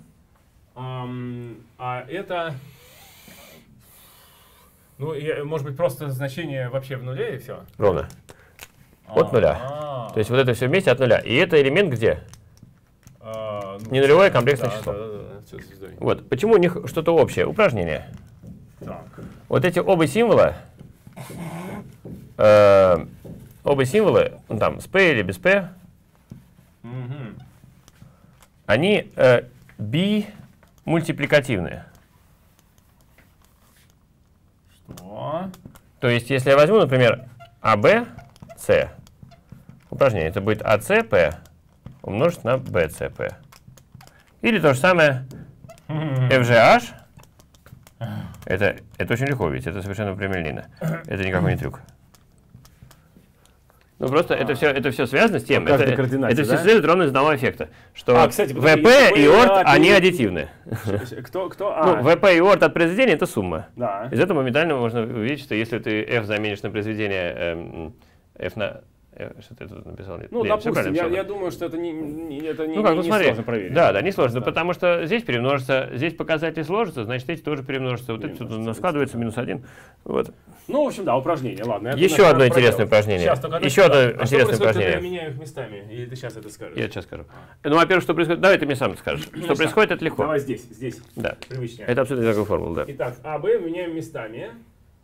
Speaker 1: а это ну, и, может быть, просто значение вообще в нуле и все?
Speaker 2: Ровно. От нуля. А. То есть вот это все вместе от нуля. И это элемент где? А, ну, Не нулевое комплексное да, число. Да, да, да. Вот. Почему у них что-то общее? Упражнение. Так. Вот эти оба символа, э, оба символы, ну, там, с P или без P, угу. они э, би-мультипликативные. То есть, если я возьму, например, АБ, С, упражнение, это будет АЦП умножить на БЦП. Или то же самое FGH. Это, это очень легко, ведь это совершенно прямолинейно. Это никакой не трюк. Ну просто а. это все это все связано с тем, это, это да? все следует ровно из одного эффекта, что а, кстати, ВП и ОРТ, они аддитивны.
Speaker 1: Кто, кто?
Speaker 2: А. Ну, ВП и ОРТ от произведения это сумма. Да. Из этого моментально можно увидеть, что если ты F заменишь на произведение эм, F на что ты тут написал?
Speaker 1: Ну, Лен, допустим, я, я думаю, что это не, не, это не,
Speaker 2: ну, как,
Speaker 1: ну,
Speaker 2: не смотри. сложно проверить. Да, да, не сложно, да. потому что здесь перемножится, здесь показатель сложится, значит, эти тоже перемножатся. Вот тут складывается минус один. Вот.
Speaker 1: Ну, в общем, да, упражнение, ладно.
Speaker 2: Еще одно интересное упражнение. Сейчас, только Еще одно а интересное
Speaker 1: что
Speaker 2: упражнение.
Speaker 1: Я меняю их местами, или ты сейчас это скажешь?
Speaker 2: Я сейчас скажу. Ну, во-первых, что происходит? Давай ты мне сам скажешь. Ну, что происходит, это легко.
Speaker 1: Давай здесь, здесь.
Speaker 2: Да. Привычнее. Это абсолютно такая формула, да.
Speaker 1: Итак, А, Б меняем местами.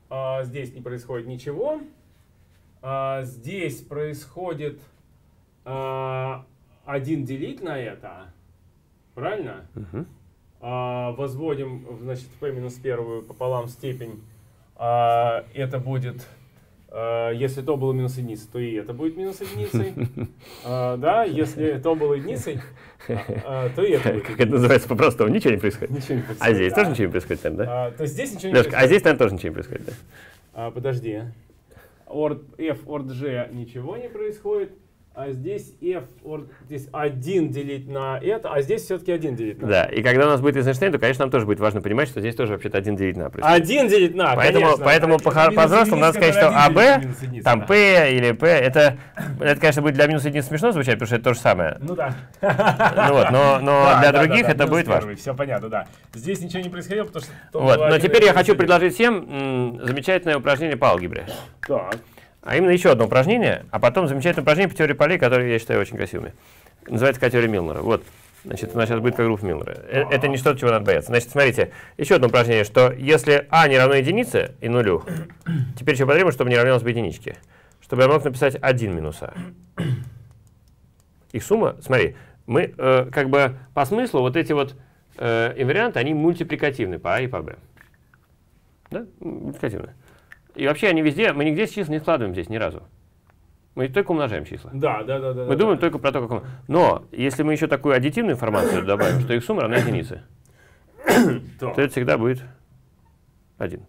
Speaker 1: А, здесь не происходит ничего. А, здесь происходит а, 1 делить на это. Правильно? Угу. А, возводим, значит, p минус первую пополам степень а, это будет, а, если то было минус единица, то и это будет минус единицей. А, да, если то было единицей, а, то и это будет.
Speaker 2: Как это называется по-простому? Ничего не происходит. Ничего не происходит. А здесь тоже ничего не происходит, да?
Speaker 1: А, то здесь ничего не происходит.
Speaker 2: А здесь, наверное, тоже ничего не происходит, да?
Speaker 1: А, подожди. Ord F, Ord G ничего не происходит а здесь f, здесь 1 делить на это, а здесь все-таки 1 делить на
Speaker 2: Да, и когда у нас будет Эйзенштейн, то, конечно, нам тоже будет важно понимать, что здесь тоже вообще-то 1 делить на
Speaker 1: происходит. 1 делить на,
Speaker 2: Поэтому,
Speaker 1: конечно.
Speaker 2: поэтому по-взрослому надо сказать, что АБ, там P или P, это, это, конечно, будет для минус единицы смешно звучать, потому что это то же самое.
Speaker 1: Ну да.
Speaker 2: Ну вот, но, но да, для да, других да, это будет важно.
Speaker 1: Все понятно, да. Здесь ничего не происходило, потому что...
Speaker 2: Вот, но теперь я хочу предложить всем замечательное упражнение по алгебре.
Speaker 1: Так.
Speaker 2: А именно еще одно упражнение, а потом замечательное упражнение по теории полей, которое я считаю очень красивыми. Называется теория Милнера. Вот. Значит, у нас сейчас будет как группа Милнера. Э, это не что-то, чего надо бояться. Значит, смотрите, еще одно упражнение, что если а не равно единице и нулю, теперь еще потребуется, чтобы не равнялось бы единичке. Чтобы я мог написать 1 минус а. Их сумма, смотри, мы э, как бы по смыслу вот эти вот э, инварианты, они мультипликативны по а и по б. Да? Мультипликативны. И вообще они везде, мы нигде числа не складываем здесь ни разу. Мы только умножаем числа.
Speaker 1: Да, да, да.
Speaker 2: Мы
Speaker 1: да,
Speaker 2: думаем
Speaker 1: да.
Speaker 2: только про то, как... Но если мы еще такую аддитивную информацию добавим, что их сумма равна единице, то это всегда будет один.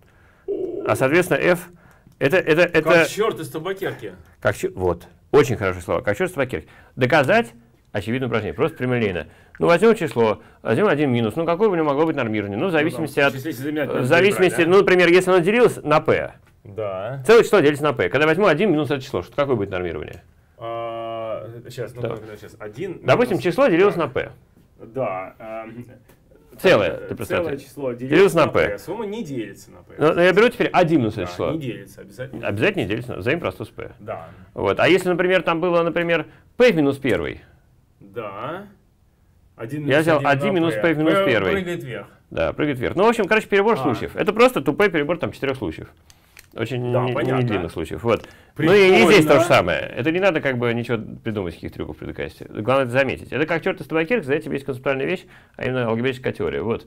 Speaker 2: А соответственно f это это это.
Speaker 1: Как черт из табакерки.
Speaker 2: Как вот очень хорошее слово. Как черт из табакерки. Доказать очевидное упражнение, просто прямолинейно. Ну, возьмем число, возьмем один минус. Ну, какое у него могло быть нормирование? Ну, в зависимости ну, да, от... В зависимости, брать, да? ну, например, если оно делилось на p.
Speaker 1: Да.
Speaker 2: Целое число делится на p. Когда возьму 1 минус это число, что какое будет нормирование?
Speaker 1: А, сейчас, ну, да. сейчас. 1
Speaker 2: Допустим, минус... число делилось на p.
Speaker 1: Да. А,
Speaker 2: целое, ты
Speaker 1: представь. Целое число делится на p. Сумма не делится на p.
Speaker 2: Но, но я беру теперь 1 минус это да, число.
Speaker 1: не делится, обязательно.
Speaker 2: Обязательно не делится, взаим просто с p.
Speaker 1: Да.
Speaker 2: Вот. А если, например, там было, например, p минус 1,
Speaker 1: да. 1
Speaker 2: я взял 1 минус p в минус 1.
Speaker 1: Прыгает вверх.
Speaker 2: Да, прыгает вверх. Ну, в общем, короче, перебор а. случаев. Это просто тупой перебор там четырех случаев. Очень да, не, не длинных случаев. Вот. Ну и, и здесь то же самое. Это не надо как бы ничего придумать, каких трюков при докасте. Главное это заметить. Это как черт из табакерки, за этим есть концептуальная вещь, а именно алгебраическая теория. Вот.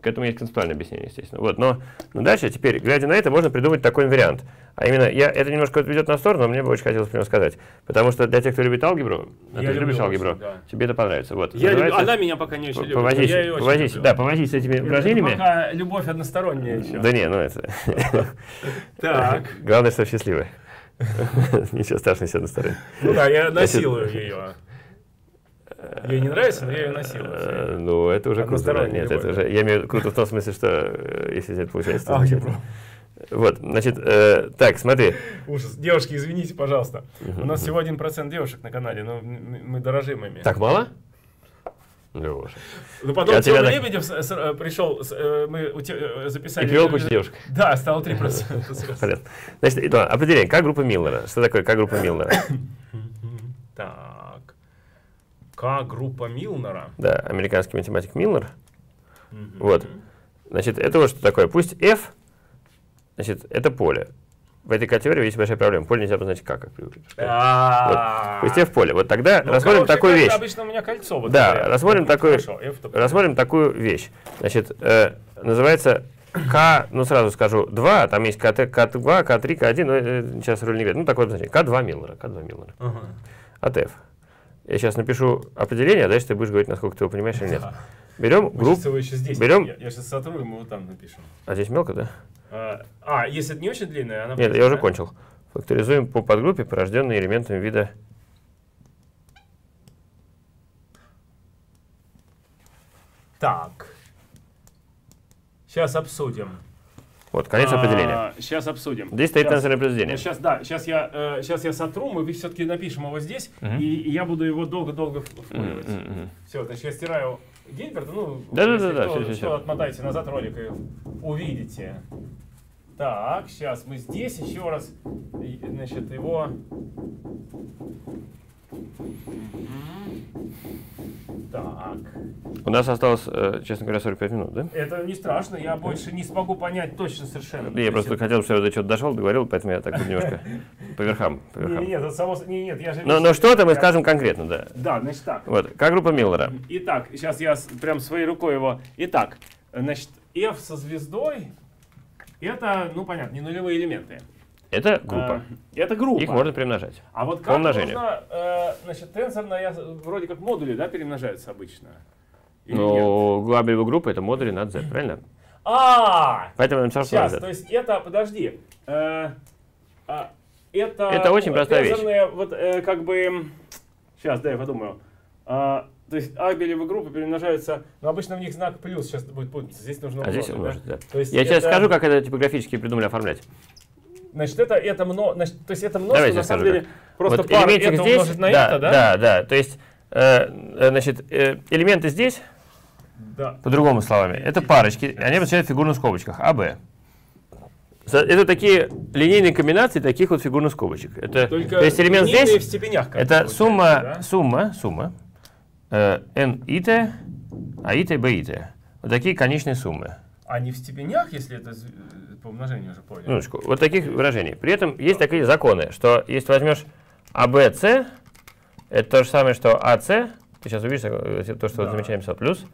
Speaker 2: К этому есть концептуальное объяснение, естественно. Вот, но, но дальше, теперь, глядя на это, можно придумать такой вариант. А именно, я, это немножко отведет на сторону, но мне бы очень хотелось про него сказать. Потому что для тех, кто любит алгебру, а ты любишь алгебру, очень, да. тебе это понравится. Вот,
Speaker 1: я люблю, она меня пока не очень
Speaker 2: повозись, любит. Повозись, да, повозись с этими упражнениями.
Speaker 1: Пока любовь односторонняя еще.
Speaker 2: Да не, ну это...
Speaker 1: Так.
Speaker 2: Главное, что счастливая. Ничего страшного, если односторонняя.
Speaker 1: Ну да, я насилую ее. Ей не нравится, но я ее насилую. Э,
Speaker 2: ну, это уже круто. Нет, это уже. Я имею круто в том смысле, что э, если это получается, то
Speaker 1: замечательно.
Speaker 2: Вот, значит, э, так, смотри.
Speaker 1: Ужас. Девушки, извините, пожалуйста. У нас всего один процент девушек на канале, но мы дорожим ими.
Speaker 2: Так мало?
Speaker 1: Леша. Ну потом я Тёма Лебедев с, с, э, пришел, с, мы те, записали...
Speaker 2: И привел кучу девушек.
Speaker 1: Да, стало 3%.
Speaker 2: Понятно. Значит, итого, определение. Как группа Миллера? Что такое как группа Миллера?
Speaker 1: Так. К группа Милнера.
Speaker 2: Да, американский математик Миллер. Вот. Значит, это вот что такое. Пусть F, значит, это поле в этой категории есть большая проблема. Поле нельзя обозначить как, как привыкли. Вот. Пусть в поле. Вот тогда ну, рассмотрим такую вещь.
Speaker 1: Обычно у меня кольцо. Вот
Speaker 2: да, рассмотрим такую, рассмотрим такую вещь. Значит, э, называется К, ну сразу скажу, 2, там есть КТ, К2, К3, К1, но сейчас роль не играет. Ну, такое обозначение. К2 Миллера, К2 Миллера. Ага. От F. Я сейчас напишу определение, а дальше ты будешь говорить, насколько ты его понимаешь или нет. Берем группу. Берем.
Speaker 1: Я, я сейчас сотру, и мы вот там напишем.
Speaker 2: А здесь мелко, да?
Speaker 1: А, а, если это не очень длинная, она...
Speaker 2: Нет, будет, я уже кончил. Факторизуем по подгруппе, порожденной элементами вида...
Speaker 1: Так. Сейчас обсудим.
Speaker 2: Вот, конец а, определения.
Speaker 1: Сейчас обсудим.
Speaker 2: Здесь стоит тенсорное произведение.
Speaker 1: Сейчас, да, сейчас я, э, сейчас я сотру, мы все-таки напишем его здесь, угу. и, и я буду его долго-долго вкуривать. Угу, угу. Все, значит, я стираю Гильберта, ну,
Speaker 2: да, да, да, да,
Speaker 1: все, все, все. отмотайте назад ролик и увидите. Так, сейчас мы здесь еще раз, значит, его... Так.
Speaker 2: У нас осталось, э, честно говоря, 45 минут, да?
Speaker 1: Это не страшно, я больше не смогу понять точно совершенно.
Speaker 2: Я просто хотел, чтобы я до чего-то дошел, договорил, поэтому я так немножко по верхам. По верхам.
Speaker 1: Нет, это само... нет, нет, я же...
Speaker 2: Но, но что-то мы скажем конкретно, да.
Speaker 1: Да, значит так.
Speaker 2: Вот, как группа Миллера.
Speaker 1: Итак, сейчас я прям своей рукой его... Итак, значит, F со звездой это, ну понятно, не нулевые элементы.
Speaker 2: Это группа.
Speaker 1: Э, это группа.
Speaker 2: Их можно перемножать.
Speaker 1: А вот как можно, э, значит, тенсорная, вроде как модули, да, перемножаются обычно?
Speaker 2: Или ну, глобалевая группа это модули над Z, правильно?
Speaker 1: А,
Speaker 2: Поэтому
Speaker 1: Сейчас, то есть это, подожди, э, э, это...
Speaker 2: Это очень простая вещь.
Speaker 1: вот э, как бы, сейчас, да, я подумаю. Э, то есть абелевые группы перемножаются, но обычно в них знак плюс сейчас будет путаться. Здесь нужно
Speaker 2: а здесь умножить, да? да. То есть Я это... сейчас скажу, как это типографически придумали оформлять.
Speaker 1: Значит, это, это, мно, значит, то есть это множество,
Speaker 2: Давайте
Speaker 1: на самом деле, просто
Speaker 2: вот
Speaker 1: пара
Speaker 2: это здесь, умножить
Speaker 1: на
Speaker 2: да,
Speaker 1: это, да?
Speaker 2: Да, да, то есть, э, э значит, э, элементы здесь,
Speaker 1: да.
Speaker 2: по-другому словами, это парочки, они обозначают в фигурных скобочках, А, Б. Это такие линейные комбинации таких вот фигурных скобочек. Это,
Speaker 1: Только
Speaker 2: то есть элемент здесь,
Speaker 1: в степенях,
Speaker 2: это сумма, да? сумма, сумма, Э, n и t, а и t, b и t. Вот такие конечные суммы.
Speaker 1: А не в степенях, если это по умножению уже понял?
Speaker 2: Минуточку. Вот таких выражений. При этом есть такие законы, что если возьмешь ABC, это то же самое, что AC, ты сейчас увидишь э, то, что да. замечаем со плюс,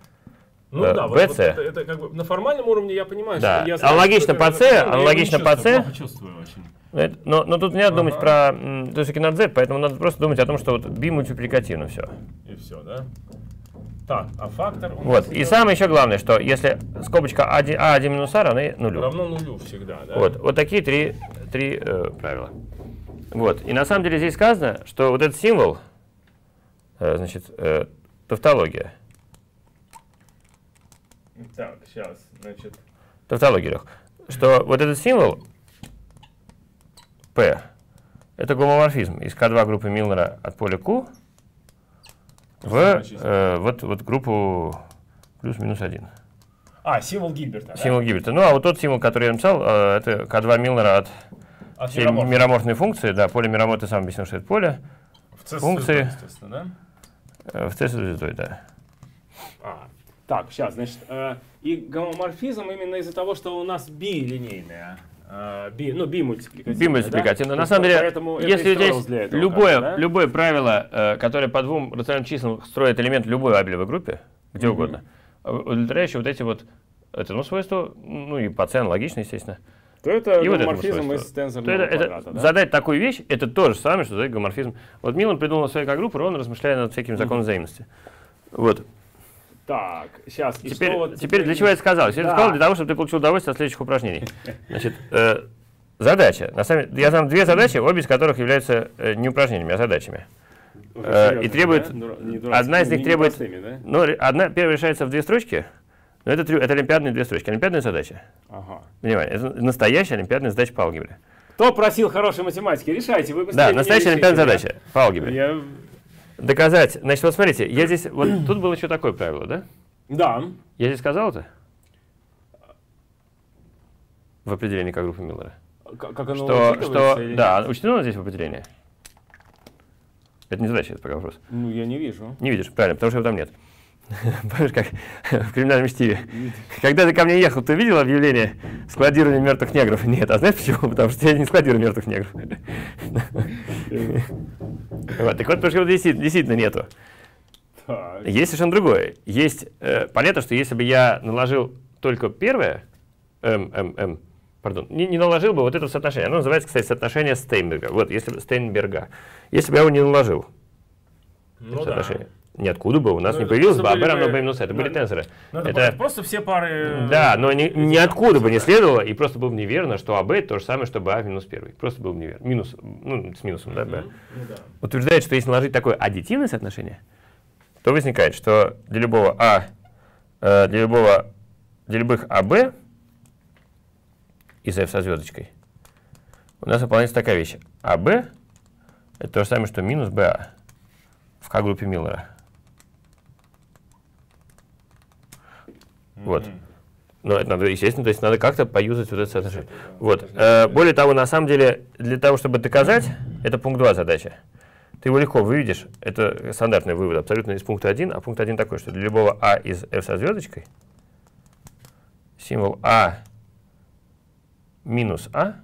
Speaker 1: ну э, да, BC. Вот, вот это, это как бы на формальном уровне я понимаю,
Speaker 2: да.
Speaker 1: что я
Speaker 2: аналогично по C, аналогично по C.
Speaker 1: очень.
Speaker 2: Но, но тут не надо ага. думать про, то есть на Z, поэтому надо просто думать о том, что вот B мультипликативно все.
Speaker 1: И все, да? Так, а фактор...
Speaker 2: вот, и самое еще главное, что если скобочка А1, А1 минус А равны нулю.
Speaker 1: Равно нулю всегда, да?
Speaker 2: Вот, вот такие три, три э, правила. Вот, и на самом деле здесь сказано, что вот этот символ, э, значит, э, тавтология.
Speaker 1: Так, сейчас, значит...
Speaker 2: Тавтология, Лех. Что вот этот символ, P. Это гомоморфизм из К2 группы Милнера от поля Q в э, вот, вот группу плюс-минус 1.
Speaker 1: А, символ Гильберта.
Speaker 2: Символ да? Гильберта. Ну, а вот тот символ, который я написал, э, это К2 Милнера от, от всей мироморфной. мироморфной функции. Да, поле мироморф, ты сам объяснил, что это поле.
Speaker 1: В C
Speaker 2: функции.
Speaker 1: да?
Speaker 2: Э, в C звездой, да.
Speaker 1: А, так, сейчас, значит, э, и гомоморфизм именно из-за того, что у нас би-линейная би, ну, бимультипликативно.
Speaker 2: Бимультипликативно. Да? На самом деле, если здесь любое, да? любое правило, э, которое по двум рациональным числам строит элемент любой абелевой группе, где mm-hmm. угодно, удовлетворяющий вот эти вот это ну, свойство, ну и по цен логично, естественно.
Speaker 1: То это и гоморфизм вот из тензорного
Speaker 2: это, квадрата, да? Задать такую вещь, это то же самое, что задать гоморфизм. Вот Милан придумал свою группу, ровно размышляя над всякими законами взаимности. Вот.
Speaker 1: Так, сейчас.
Speaker 2: Теперь, вот теперь для чего я это сказал? Я да. это сказал для того, чтобы ты получил удовольствие от следующих упражнений. Значит, э, задача. На самом деле, я знаю две задачи, обе из которых являются э, не упражнениями, а задачами. Э, и требует, да? одна из них требует, да? ну, одна, первая решается в две строчки, но это, это олимпиадные две строчки, олимпиадная задача. Ага. Внимание, это настоящая олимпиадная задача по алгебре.
Speaker 1: Кто просил хорошей математики? Решайте, вы
Speaker 2: Да, настоящая олимпиадная задача по алгебре. Я... Доказать, значит, вот смотрите, я здесь, вот тут было еще такое правило, да?
Speaker 1: Да.
Speaker 2: Я здесь сказал это? В определении как группы Миллера.
Speaker 1: Как оно
Speaker 2: что, что, Да, учтено здесь в определении? Это не задача, это пока вопрос.
Speaker 1: Ну, я не вижу.
Speaker 2: Не видишь, правильно, потому что его там нет. Помнишь, как в криминальном чтиве? Когда ты ко мне ехал, ты видел объявление складирования мертвых негров? Нет. А знаешь почему? Потому что я не складирую мертвых негров. Вот, так вот, потому что действительно нету. Есть совершенно другое. Есть э, понятно, что если бы я наложил только первое, М, М, М, пардон, не, не наложил бы вот это соотношение. Оно называется, кстати, соотношение Стейнберга. Вот, если бы Стейнберга. Если бы я его не наложил, ну, соотношение. Да. Ниоткуда бы у нас ну, не появилось бы АБ равно B минус Это были тензоры.
Speaker 1: Ну, это, просто все пары...
Speaker 2: Да, но ни, ниоткуда бы не следовало, и просто было бы неверно, что АБ это то же самое, что БА минус первый. Просто было бы неверно. Минус, ну, с минусом, да, Б. Ну, да. Утверждает, что если наложить такое аддитивное соотношение, то возникает, что для любого А, э, для любого, для любых АБ из F со звездочкой, у нас выполняется такая вещь. АБ это то же самое, что минус БА в К-группе Миллера. Вот. Но это надо, естественно, то есть надо как-то поюзать вот это соотношение. Вот. Э, более того, на самом деле, для того, чтобы доказать, это пункт 2 задача. Ты его легко выведешь. Это стандартный вывод абсолютно из пункта 1. А пункт 1 такой, что для любого А из F со звездочкой символ А минус А,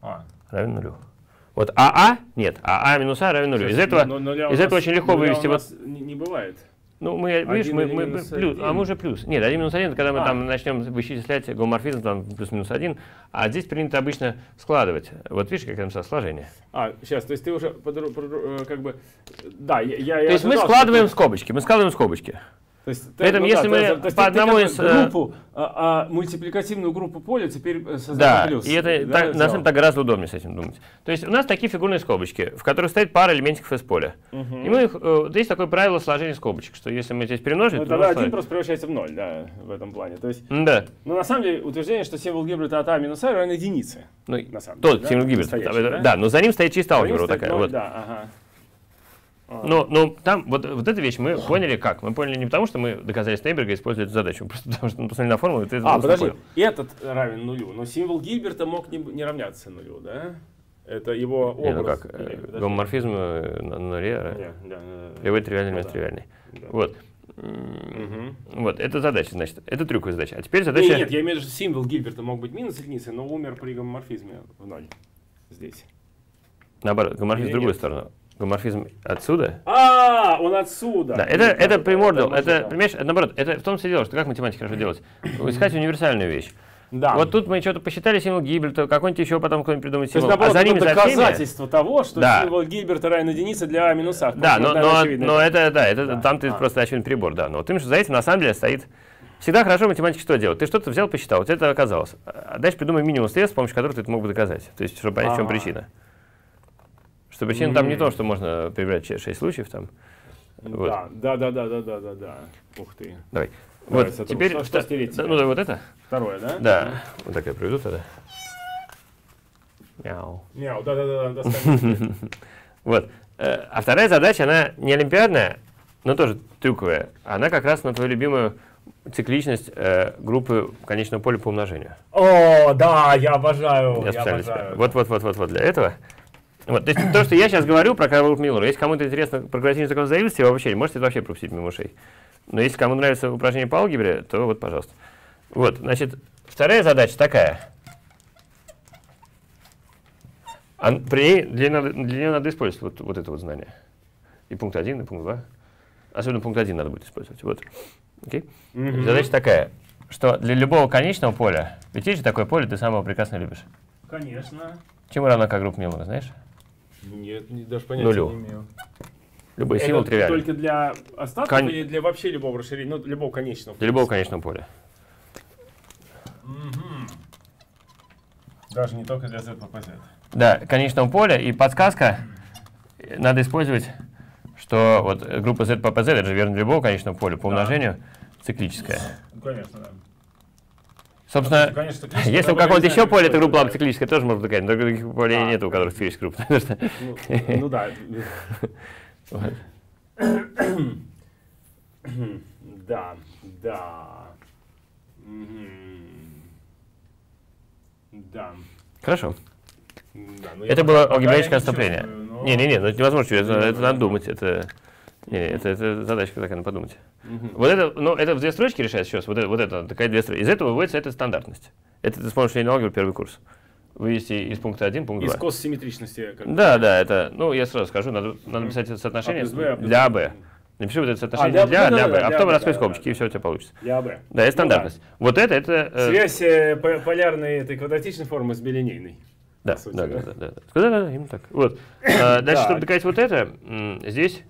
Speaker 2: а. равен нулю. Вот АА нет, АА минус А равен нулю. Из этого, но, но из этого очень легко вывести. Вот,
Speaker 1: не бывает.
Speaker 2: Ну, мы, видишь, мы, мы плюс, а мы уже плюс. Нет, 1 минус 1, это когда мы а. там начнем вычислять гоморфизм, там плюс-минус 1, а здесь принято обычно складывать. Вот видишь, как там сложение.
Speaker 1: А, сейчас, то есть ты уже э, как бы, да, я... я
Speaker 2: то есть мы складываем скобочки, мы складываем скобочки.
Speaker 1: То есть, При этом, ну, если да, мы то, то, по одному из... Э, группу, а, а, мультипликативную группу поля теперь э,
Speaker 2: создаем да, плюс. и это да, так, на самом деле гораздо удобнее с этим думать. То есть у нас такие фигурные скобочки, в которых стоит пара элементиков из поля. Угу. И мы их, э, есть такое правило сложения скобочек, что если мы здесь перемножим,
Speaker 1: ну, то тогда один просто превращается в ноль, да, в этом плане. То есть, да. Но на самом деле утверждение, что символ Гибберта от А минус А равен единице.
Speaker 2: Ну, на самом деле, тот да? символ Гибберта, да? да, но за ним стоит чисто алгебра такая. 0, вот.
Speaker 1: Да, ага.
Speaker 2: Но, но там вот, вот эта вещь мы поняли как? Мы поняли не потому, что мы доказали Стейнберга использовать эту задачу, просто потому что мы посмотрели на формулу, и ты
Speaker 1: А, подожди, понял. этот равен нулю, но символ Гильберта мог не, не равняться нулю, да? Это его образ. Не,
Speaker 2: ну как, э, гомоморфизм э, на нуле э, да, да, приводит тривиальный вместо тривиальный. Да. Вот. Угу. Вот, это задача, значит, это трюковая задача. А теперь задача...
Speaker 1: Нет, нет, я имею в виду, что символ Гильберта мог быть минус единицы, но умер при гомоморфизме в ноль здесь.
Speaker 2: Наоборот, гомоморфизм в другую нет? сторону. Гоморфизм отсюда?
Speaker 1: А, он отсюда.
Speaker 2: Да, это, это примордал, это, понимаешь, наоборот, это в том числе дело, что как математика хорошо делать? Искать универсальную вещь. Да. Вот тут мы что-то посчитали символ Гильберта, какой-нибудь еще потом кто-нибудь придумает символ.
Speaker 1: То есть, а за ним доказательство всеми... того, что да. символ Гильберта равен единице для А минус А.
Speaker 2: Да, но, но, но это, да, это, да. там ты а. просто очевидный прибор, да. Но вот именно, что за этим на самом деле стоит Всегда хорошо математики что делать? Ты что-то взял, посчитал, вот это оказалось. А дальше придумай минимум средств, с помощью которых ты это мог бы доказать. То есть, чтобы понять, а -а -а. в чем причина. Причина mm-hmm. там не то, что можно прибрать 6 случаев там.
Speaker 1: Вот. Да, да, да, да, да, да, да, Ух ты.
Speaker 2: Давай. Давай вот теперь, что, что стереть ну да, вот это?
Speaker 1: Второе, да?
Speaker 2: Да. Вот так я приведу тогда.
Speaker 1: Мяу. Мяу, да, да, да, да.
Speaker 2: Вот. Э, а вторая задача, она не олимпиадная, но тоже трюковая. Она как раз на твою любимую цикличность э, группы конечного поля по умножению.
Speaker 1: О, да, я обожаю. Я, я обожаю.
Speaker 2: Вот, вот, вот, вот, вот для этого. Вот, то есть то, что я сейчас говорю про Карла Миллера, если кому-то интересно прогрессивный закон взаимности, вообще, можете это вообще пропустить мимо ушей. Но если кому нравится упражнение по алгебре, то вот, пожалуйста. Вот, значит, вторая задача такая. А при ней, для, для нее надо использовать вот, вот это вот знание. И пункт 1, и пункт 2. Особенно пункт 1 надо будет использовать. Вот. Okay? Mm-hmm. Задача такая, что для любого конечного поля, ведь есть же такое поле, ты самого прекрасно любишь.
Speaker 1: Конечно.
Speaker 2: Чему равна как группа Милмана, знаешь?
Speaker 1: Нет, не, даже понятия Нулю. не имею.
Speaker 2: Любой это символ тривиальный.
Speaker 1: только для остатков Кон... или для вообще любого расширения, ну, любого конечного?
Speaker 2: Для любого конечного поля.
Speaker 1: Угу. Даже не только для ZPPZ.
Speaker 2: Да, конечного поля и подсказка надо использовать, что вот группа ZPPZ, это же верно для любого конечного поля, по умножению да. циклическая.
Speaker 1: Ну, конечно, да.
Speaker 2: Собственно, ну, конечно, если у какого-то еще поля эта группа циклическая, тоже можно сказать, но других полей а, нет, у которых циклическая группа.
Speaker 1: Ну, ну да. Да, да. Да.
Speaker 2: Хорошо. Да, ну это было алгебраическое отступление. Не-не-не, но... это невозможно, это, это надо думать. Это, это, это задачка такая, надо подумать. Угу. Вот это, ну, это в две строчки решается сейчас, вот это, вот это такая две строчки. Из этого выводится эта стандартность. Это ты сможешь линейную алгебру первый курс. Вывести из пункта 1 пункт 2.
Speaker 1: Из кос-симметричности.
Speaker 2: Да, да, это, ну, я сразу скажу, надо, надо написать соотношение а для АБ. Напиши вот это соотношение а, для, для, для, для, а потом да, раскрой да, скобочки, да, и все у тебя получится.
Speaker 1: Для АБ.
Speaker 2: Да, это стандартность. Ну, да. Вот это, это...
Speaker 1: Э, Связь э, полярной этой квадратичной формы с билинейной.
Speaker 2: Да, сути, да, да, да, да, да, да, да, именно так. Вот. А, дальше, чтобы доказать вот это, здесь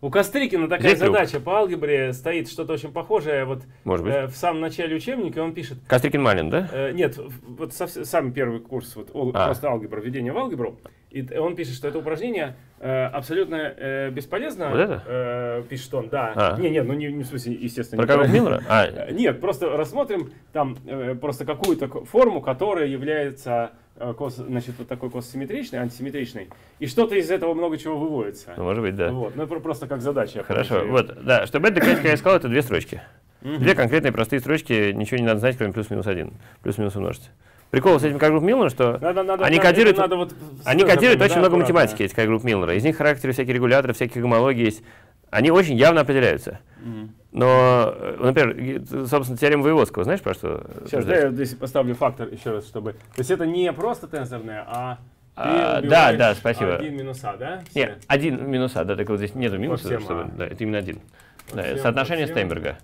Speaker 1: у Кострикина такая Здесь задача друг. по алгебре стоит что-то очень похожее. Вот
Speaker 2: Может быть. Э,
Speaker 1: в самом начале учебника он пишет.
Speaker 2: Кострикин Малин, да?
Speaker 1: Э, нет, вот со, самый первый курс, вот а. просто алгебра, введение в алгебру. И он пишет, что это упражнение э, абсолютно э, бесполезно.
Speaker 2: Вот это?
Speaker 1: Э, пишет он, да. А. Не, нет, ну не, не в смысле, естественно.
Speaker 2: Про не Миллера?
Speaker 1: А. Нет, просто рассмотрим там э, просто какую-то форму, которая является кос, значит, вот такой кос симметричный, антисимметричный, и что-то из этого много чего выводится.
Speaker 2: Ну, может быть, да.
Speaker 1: Вот, ну, просто как задача.
Speaker 2: Хорошо, вот, да, чтобы это доказать, как я сказал, это две строчки. Две конкретные простые строчки, ничего не надо знать, кроме плюс-минус один. Плюс-минус умножить. Прикол с этим как групп Милнера, что надо, надо, они надо, кодируют, надо вот они кодируют очень да, много математики, эти как групп Милнера. Из них характеры, всякие регуляторы, всякие гомологии есть. Они очень явно определяются. Mm. Но, э, например, собственно, теорема Воеводского, знаешь, про что?
Speaker 1: Сейчас, да, я здесь поставлю фактор еще раз, чтобы... То есть это не просто тенсорная, а
Speaker 2: а, да, да, спасибо.
Speaker 1: Один минуса, да?
Speaker 2: Все? Нет, один минуса, да, так вот здесь нету минуса, всем, чтобы, а. да, это именно один. По да, всем, соотношение всем, Стейнберга.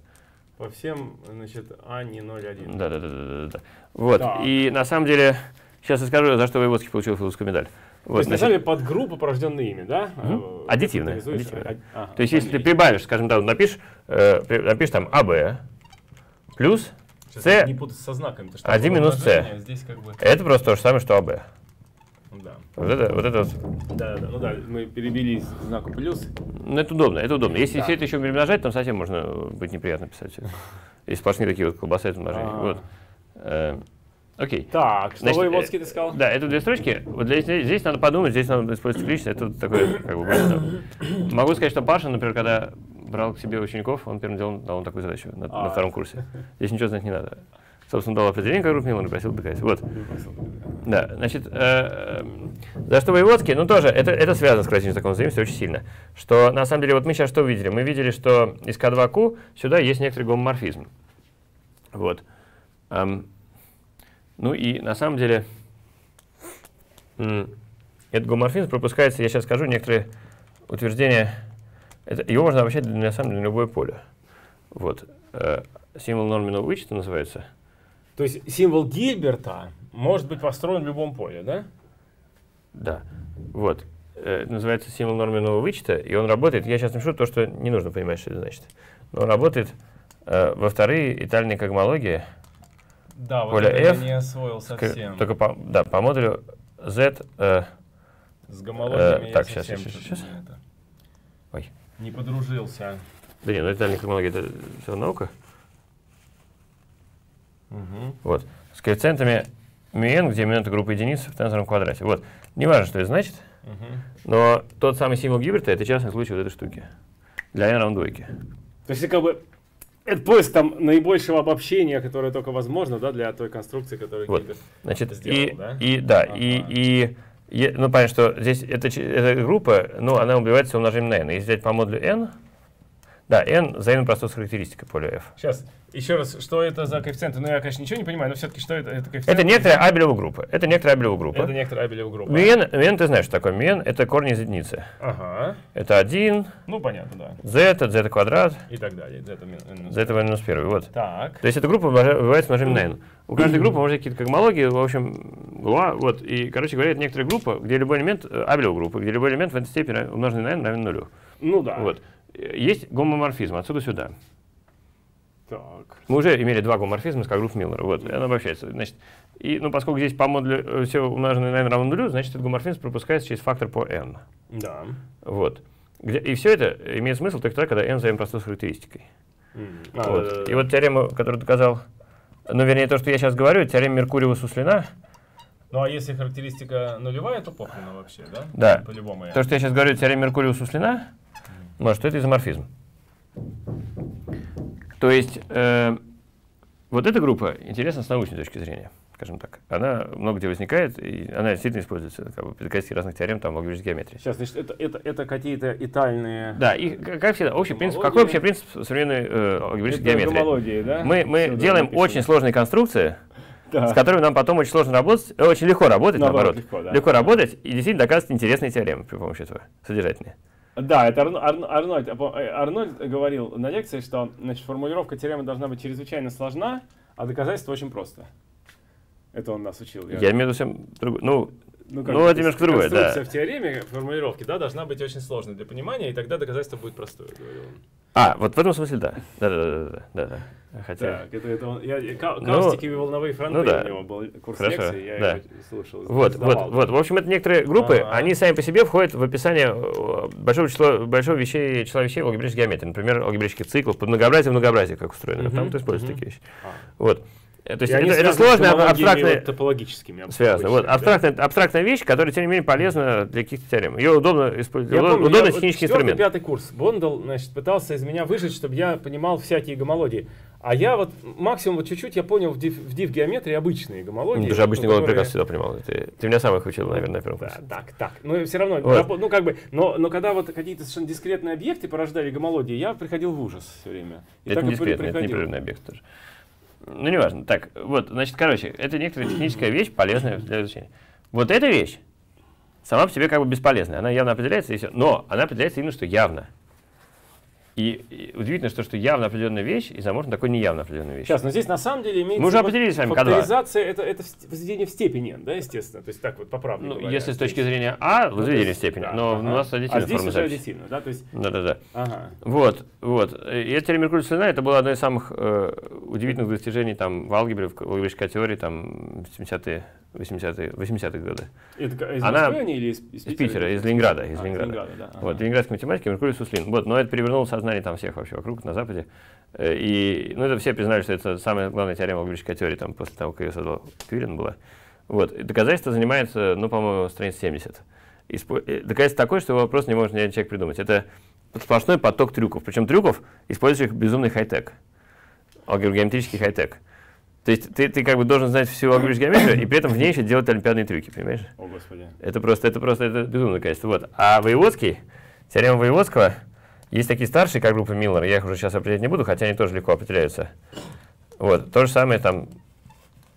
Speaker 1: По всем, значит, А не 0,1.
Speaker 2: Да, да, да, да, да, да. Вот, да. и на самом деле, сейчас я скажу, за что Воеводский получил философскую медаль.
Speaker 1: Вот, То есть, значит, на самом деле, подгруппа, порожденная ими, да?
Speaker 2: Угу. Аддитивная. аддитивная. А, То есть, если ты прибавишь, скажем так, напишешь, э, напишешь там АБ плюс С,
Speaker 1: не путать со знаками.
Speaker 2: 1 минус С. Как бы... Это просто то же самое, что АБ.
Speaker 1: Да.
Speaker 2: Вот это, вот это вот.
Speaker 1: Да, да, ну да, мы перебили знаку плюс.
Speaker 2: Ну это удобно, это удобно. Если да. все это еще перемножать, то совсем можно быть неприятно писать. Если сплошные такие вот колбасы, это умножение. А. Вот. Э, Окей.
Speaker 1: Так, что Значит, воеводский ты сказал?
Speaker 2: Да, это две строчки. Вот здесь, здесь надо подумать, здесь надо использовать лично. Это такое, как бы. Могу сказать, что Паша, например, когда брал к себе учеников, он первым делом дал такую задачу на, а. на втором курсе. Здесь ничего знать не надо. Собственно, дал определение, как групп Милана, просил доказать. Вот. Да, значит, э, за что воеводский, ну тоже, это, это связано с классическим законом взаимности очень сильно. Что, на самом деле, вот мы сейчас что увидели? Мы видели, что из К2Q сюда есть некоторый гомоморфизм. Вот. Um, ну и на самом деле этот гоморфизм пропускается, я сейчас скажу некоторые утверждения, это, его можно обобщать на самом деле на любое поле. Вот. Э, символ норменного вычета называется.
Speaker 1: То есть символ Гильберта может быть построен в любом поле, да?
Speaker 2: Да. Вот. Э, называется символ норменного вычета, и он работает, я сейчас напишу то, что не нужно понимать, что это значит. Но он работает э, во вторые итальные когмологии,
Speaker 1: да, вот это F, я не освоил совсем.
Speaker 2: Только по, да, по модулю Z. Э,
Speaker 1: С гомологиями
Speaker 2: э, так, сейчас, сейчас, сейчас, сейчас.
Speaker 1: Ой. Не подружился.
Speaker 2: Да нет, ну это гомология, это все наука.
Speaker 1: Угу.
Speaker 2: Вот. С коэффициентами μn, где μn это группа единиц в тензорном квадрате. Вот. Не важно, что это значит, угу. но тот самый символ Гиберта это частный случай вот этой штуки. Для n равно двойке.
Speaker 1: То есть как бы это поиск там наибольшего обобщения, которое только возможно, да, для той конструкции, которую
Speaker 2: вот. Значит, сделал, и, да? И, да, ага. и, и, ну, понятно, что здесь эта, эта группа, ну, она убивается умножением на n. Если взять по модулю n, Да, n взаимно простой с характеристикой поля f.
Speaker 1: Сейчас, еще раз, что это за коэффициенты? Ну, я, конечно, ничего не понимаю, но все-таки что это, это
Speaker 2: коэффициенты? Это некоторая абелева группа. Это некоторая абелева группа.
Speaker 1: Это некоторая абелева группа.
Speaker 2: Мн, мн, ты знаешь, что такое мн, это корни из единицы.
Speaker 1: Ага.
Speaker 2: Это 1.
Speaker 1: Ну, понятно, да.
Speaker 2: z, это z квадрат.
Speaker 1: И так далее. z минус
Speaker 2: z это минус 1, вот.
Speaker 1: Так.
Speaker 2: То есть эта группа бывает с множением на n. У каждой группы может быть какие-то когмологии, в общем, вот. И, короче говоря, это некоторая группа, где любой элемент, э, абелева группа, где любой элемент в этой степени умноженный на n равен нулю.
Speaker 1: Ну да.
Speaker 2: Вот. Есть гомоморфизм отсюда сюда.
Speaker 1: Так.
Speaker 2: Мы уже имели два гомоморфизма с групп Миллера. Вот, и она обобщается. Значит, и, ну, поскольку здесь по модулю э, все умноженное на n равно нулю, значит, этот гомоморфизм пропускается через фактор по n.
Speaker 1: Да.
Speaker 2: Вот. Где, и все это имеет смысл только тогда, когда n взаимно простой с характеристикой. Mm. А, вот. Да, да, да. И вот теорема, которую доказал, ну, вернее, то, что я сейчас говорю, теорема Меркуриева-Суслина,
Speaker 1: ну а если характеристика нулевая, то похрена вообще, да?
Speaker 2: Да. По-любому. То, что я сейчас говорю, теорема Меркуриева-Суслина, может, это изоморфизм. То есть э, вот эта группа интересна с научной точки зрения, скажем так. Она много где возникает, и она действительно используется как бы, при доказательстве разных теорем там, в алгебрической геометрии.
Speaker 1: Сейчас, значит, это, это, это какие-то итальные...
Speaker 2: Да, и как всегда, общий принцип, какой общий принцип современной э, алгебрической это геометрии?
Speaker 1: да?
Speaker 2: Мы, мы делаем написано. очень сложные конструкции, да. с которыми нам потом очень сложно работать, э, очень легко работать, наоборот. наоборот. Легко, да. легко работать и действительно доказывать интересные теоремы при помощи этого, содержательные.
Speaker 1: Да, это Арно, Арно, Арнольд, э, Арнольд говорил на лекции, что значит, формулировка теоремы должна быть чрезвычайно сложна, а доказательство очень просто. Это он нас учил.
Speaker 2: Я, я имею в виду другое. Ну, ну, как ну это немножко другое, да.
Speaker 1: в теореме формулировки, да, должна быть очень сложной для понимания, и тогда доказательство будет простое, говорил он.
Speaker 2: А, вот в этом смысле да. Да,
Speaker 1: Хотя... Так, это, это он, я, каустики ну, волновые фронты ну, да. у него был курс Хорошо, лекции, я
Speaker 2: да. его слушал. Вот, вот, вот. В общем, это некоторые группы, А-а-а. они сами по себе входят в описание э, большого числа, большого вещей, числа вещей в алгебрической геометрии. Например, алгебрических циклов, под многообразие многообразие, как устроено. Uh-huh, Там вот используются uh-huh. такие вещи. А. Вот.
Speaker 1: То есть это, это сложная абстракция топологическими
Speaker 2: связано. Вот, абстрактная, да? абстрактная вещь, которая, тем не менее, полезна для каких-то теорем. Ее удобно использовать. Удобно, удобно технический инструмент.
Speaker 1: пятый курс. Бондал значит, пытался из меня выжить, чтобы я понимал всякие гомологии. А я вот максимум вот чуть-чуть я понял в div, в div геометрии обычные гомологии.
Speaker 2: Даже обычные гомологии которые... прекрасно всегда понимал. Ты, ты меня сам их учил, наверное, на первом
Speaker 1: курсе. Да, так, так. Но все равно, вот. ну как бы, но, но когда вот какие-то совершенно дискретные объекты порождали гомологии, я приходил в ужас все время.
Speaker 2: И это не дискретный, это непрерывный объект тоже. Ну, неважно. Так, вот, значит, короче, это некоторая техническая вещь, полезная для изучения. Вот эта вещь сама по себе как бы бесполезная. Она явно определяется, и все. Но она определяется именно, что явно. И, и удивительно, что, что явно определенная вещь и заморожена такой неявно определенная вещь.
Speaker 1: Сейчас, но здесь на самом деле имеется...
Speaker 2: Мы уже определили с вами
Speaker 1: Факторизация это, это возведение в степени, да, естественно. То есть так вот поправлю.
Speaker 2: Ну, говоря, если с точки зрения А, ну, возведение в степени, да, но ага. у нас аддитивная
Speaker 1: а здесь уже аддитивно, да? То есть...
Speaker 2: Да-да-да. Ага. Вот, вот. И эта теорема Меркурия это было одно из самых э, удивительных достижений там в алгебре, в алгебрической теории там 70-е 80-е 80 годы.
Speaker 1: Это из Она, Москвы или из,
Speaker 2: из, из Питера? Из Ленинграда. Из а, Ленинграда.
Speaker 1: Ленинграда да. ага.
Speaker 2: Вот, ленинградской математики Меркурий Суслин. Вот, но это перевернуло сознание там всех вообще вокруг, на Западе. Э, и, ну, это все признали, что это самая главная теорема алгебрической теории, там, после того, как ее создал Кюрин была. Вот, и доказательство занимается, ну, по-моему, страниц 70. И э, доказательство такое, что его просто не может ни один человек придумать. Это сплошной поток трюков. Причем трюков, использующих безумный хай-тек. Алгеброгеометрический хай-тек. То есть ты, ты как бы должен знать всю алгебрическую геометрию и при этом в ней еще делать олимпиадные трюки, понимаешь?
Speaker 1: О, Господи.
Speaker 2: Это просто, это просто это безумное качество. Вот. А Воеводский, теорема Воеводского, есть такие старшие, как группа Миллера, я их уже сейчас определять не буду, хотя они тоже легко определяются. Вот. То же самое там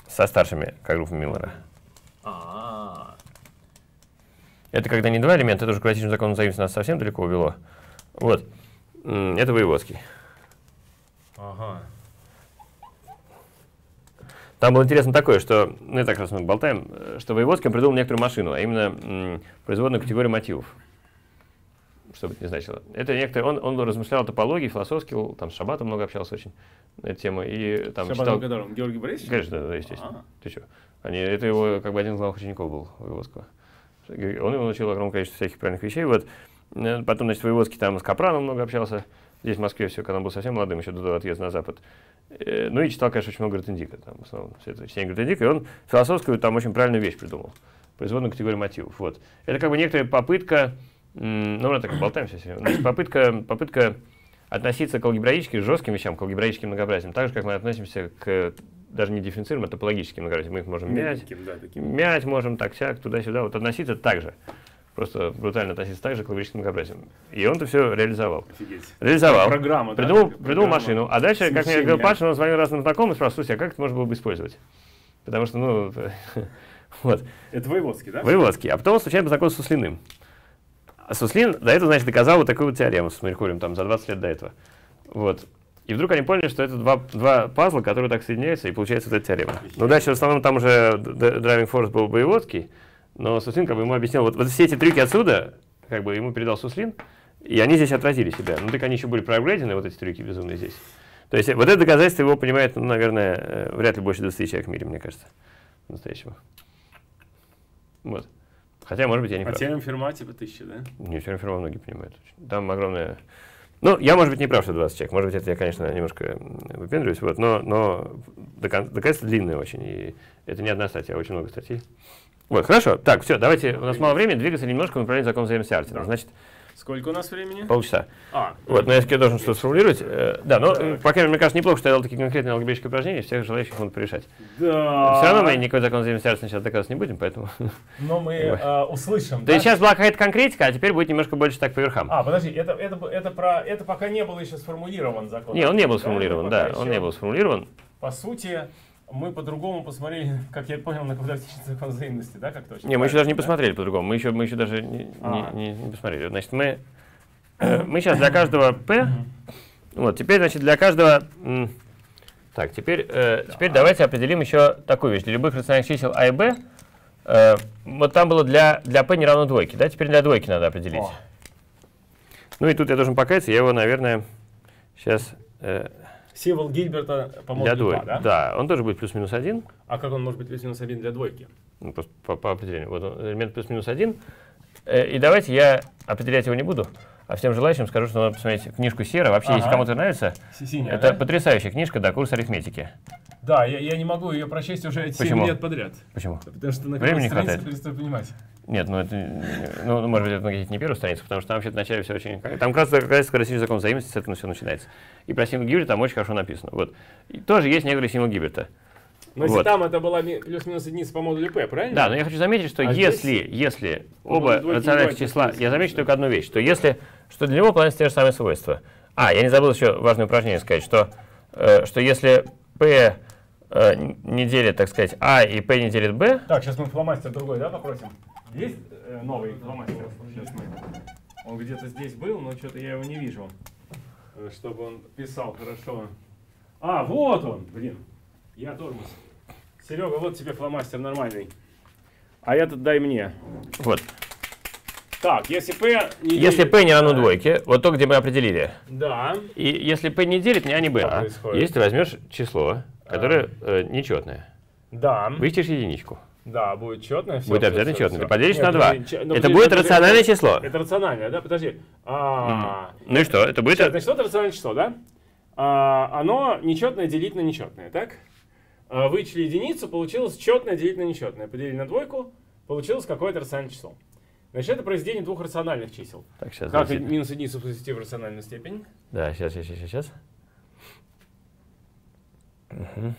Speaker 2: со старшими, как группа Миллера.
Speaker 1: А-а-а.
Speaker 2: Это когда не два элемента, это уже классическим законом взаимности нас совсем далеко увело. Вот. Это Воеводский.
Speaker 1: Ага.
Speaker 2: Там было интересно такое, что, ну и так раз мы болтаем, э, что Воеводский придумал некоторую машину, а именно производную категорию мотивов. Что бы это ни значило. Это некоторый, он, он размышлял о топологии, философски, там с Шабатом много общался очень на эту тему. И, там,
Speaker 1: Шабатом читал... которым? Георгий Борисович?
Speaker 2: Конечно, да, естественно. А-а-а. Ты что? Они, это его, как бы один из главных учеников был Воеводского. Он его научил огромное количество всяких правильных вещей. Вот. Э, потом, значит, Воеводский там с Капраном много общался. Здесь, в Москве, все, когда он был совсем молодым, еще до отъезда на Запад. Э, ну и читал, конечно, очень много Гратендика, там, в основном, все это чтение Гратендика, и он философскую там очень правильную вещь придумал, производную категорию мотивов. Вот. Это как бы некоторая попытка, ну, мы так болтаемся сегодня, значит, попытка, попытка относиться к алгебраическим, жестким вещам, к алгебраическим многообразиям, так же, как мы относимся к даже не дифференцируем, а топологическим многообразием. Мы их можем мять, да, мять можем так, сяк, туда-сюда, вот относиться так же. Просто брутально относиться так же к логическим многообразиям. И он это все реализовал.
Speaker 1: Офигеть.
Speaker 2: Реализовал.
Speaker 1: Программа,
Speaker 2: придумал,
Speaker 1: да?
Speaker 2: Придумал машину. А дальше, как мне говорил Паша, он звонил разным знакомым и спрашивал, слушай, а как это можно было бы использовать? Потому что, ну, вот.
Speaker 1: Это Воеводский, да?
Speaker 2: Воеводский. А потом он случайно познакомился с Суслиным. А Суслин до этого, значит, доказал вот такую вот теорему с Меркурием, там, за 20 лет до этого. Вот. И вдруг они поняли, что это два, два пазла, которые так соединяются, и получается вот эта теорема. Ну, дальше в основном там уже driving force был Боеводский, но Суслин как бы ему объяснил, вот, вот все эти трюки отсюда, как бы ему передал Суслин, и они здесь отразили себя. Ну, так они еще были проапгрейдены, вот эти трюки безумные здесь. То есть вот это доказательство его понимает, ну, наверное, э, вряд ли больше 20 человек в мире, мне кажется, настоящего. Вот. Хотя, может быть, я не
Speaker 1: а прав. А термин фирма типа тысячи, да?
Speaker 2: Не, термин фирма многие понимают. Там огромное ну, я, может быть, не прав, что 20 человек. Может быть, это я, конечно, немножко выпендриваюсь, вот, но, но доказательство длинное очень. И это не одна статья, а очень много статей. Вот, хорошо. Так, все, давайте, у нас мало времени, двигаться немножко в направлении закона взаимосвязи. Да. Значит,
Speaker 1: Сколько у нас времени?
Speaker 2: Полчаса. А, вот, но я должен что-то сформулировать. Э, да, но, так. по крайней мере, мне кажется, неплохо, что я дал такие конкретные алгебраические упражнения, всех желающих могут порешать.
Speaker 1: Да.
Speaker 2: Все равно мы никакой закон взаимосвязи сейчас доказывать не будем, поэтому...
Speaker 1: Но мы э, услышим.
Speaker 2: То есть сейчас была какая-то конкретика, а теперь будет немножко больше так по верхам.
Speaker 1: А, подожди, это, это, это, про, это пока не было еще сформулирован закон.
Speaker 2: Не, он не был сформулирован, да, он не был сформулирован.
Speaker 1: По сути, мы по-другому посмотрели, как я понял, на квадратичный закон взаимности, да, как точно?
Speaker 2: Не, мы еще даже не посмотрели по-другому, мы еще, мы еще даже не, а. не, не, не посмотрели. Значит, мы мы сейчас для каждого P, вот, теперь, значит, для каждого, так, теперь, э, теперь давайте определим еще такую вещь. Для любых рациональных чисел А и Б, э, вот там было для, для P не равно двойке, да, теперь для двойки надо определить. О. Ну и тут я должен покаяться, я его, наверное, сейчас... Э,
Speaker 1: Символ Гильберта, по-моему,
Speaker 2: для двойки, да? Да, он тоже будет плюс-минус один.
Speaker 1: А как он может быть плюс-минус один для двойки?
Speaker 2: Ну, просто по, по определению. Вот он, элемент плюс-минус один. Э, и давайте я определять его не буду. А всем желающим скажу, что надо посмотреть книжку Сера. Вообще, ага. если кому-то нравится, Синяя, это да? потрясающая книжка, да, курс арифметики.
Speaker 1: Да, я, я не могу ее прочесть уже 7 Почему? лет подряд.
Speaker 2: Почему?
Speaker 1: Потому что на
Speaker 2: Времени не хватает.
Speaker 1: перестаю понимать.
Speaker 2: Нет, ну это, ну, ну может быть, это на каких-то не первую страницу, потому что там вообще вначале все очень... Там как раз, как раз скоростной закон взаимности, с этого все начинается. И про символ Гиберта там очень хорошо написано. Вот. И тоже есть некоторый символ Гиберта.
Speaker 1: Но вот. если там это была плюс-минус единица по модулю P, правильно?
Speaker 2: Да, но я хочу заметить, что а если, здесь... если оба рациональных числа, я замечу только одну вещь, что если, что для него выполняются те же самые свойства. А, я не забыл еще важное упражнение сказать, что, э, что если P э, не делит, так сказать, А и P не делит B.
Speaker 1: Так, сейчас мы фломастер другой, да, попросим? Есть э, новый фломастер? Сейчас мы... Он где-то здесь был, но что-то я его не вижу. Э, чтобы он писал хорошо. А, вот он, блин. Я тормоз. Серега, вот тебе фломастер нормальный. А этот дай мне.
Speaker 2: Вот.
Speaker 1: Так, если P
Speaker 2: не Если делит, P не равно двойке, вот то, где мы определили.
Speaker 1: Да.
Speaker 2: И если P не делит, не А, не B, а если ты возьмешь число, которое а. э, нечетное.
Speaker 1: Да.
Speaker 2: Вычтешь единичку.
Speaker 1: Да, будет четное.
Speaker 2: Все, будет все, обязательно все, четное. Все. Ты поделишь Нет, на 2. Подожди, это подожди, будет подожди, рациональное
Speaker 1: это,
Speaker 2: число.
Speaker 1: Это рациональное, да? Подожди. А,
Speaker 2: mm. Ну и что? Это будет...
Speaker 1: Сейчас, значит, это рациональное число, да? А, оно нечетное делить на нечетное, так? А, вычли единицу, получилось четное делить на нечетное. Поделили на двойку, получилось какое-то рациональное число. Значит, это произведение двух рациональных чисел.
Speaker 2: Так, сейчас.
Speaker 1: Как давайте. минус единицу возвести в рациональную степень?
Speaker 2: Да, сейчас, сейчас, сейчас, сейчас. Угу.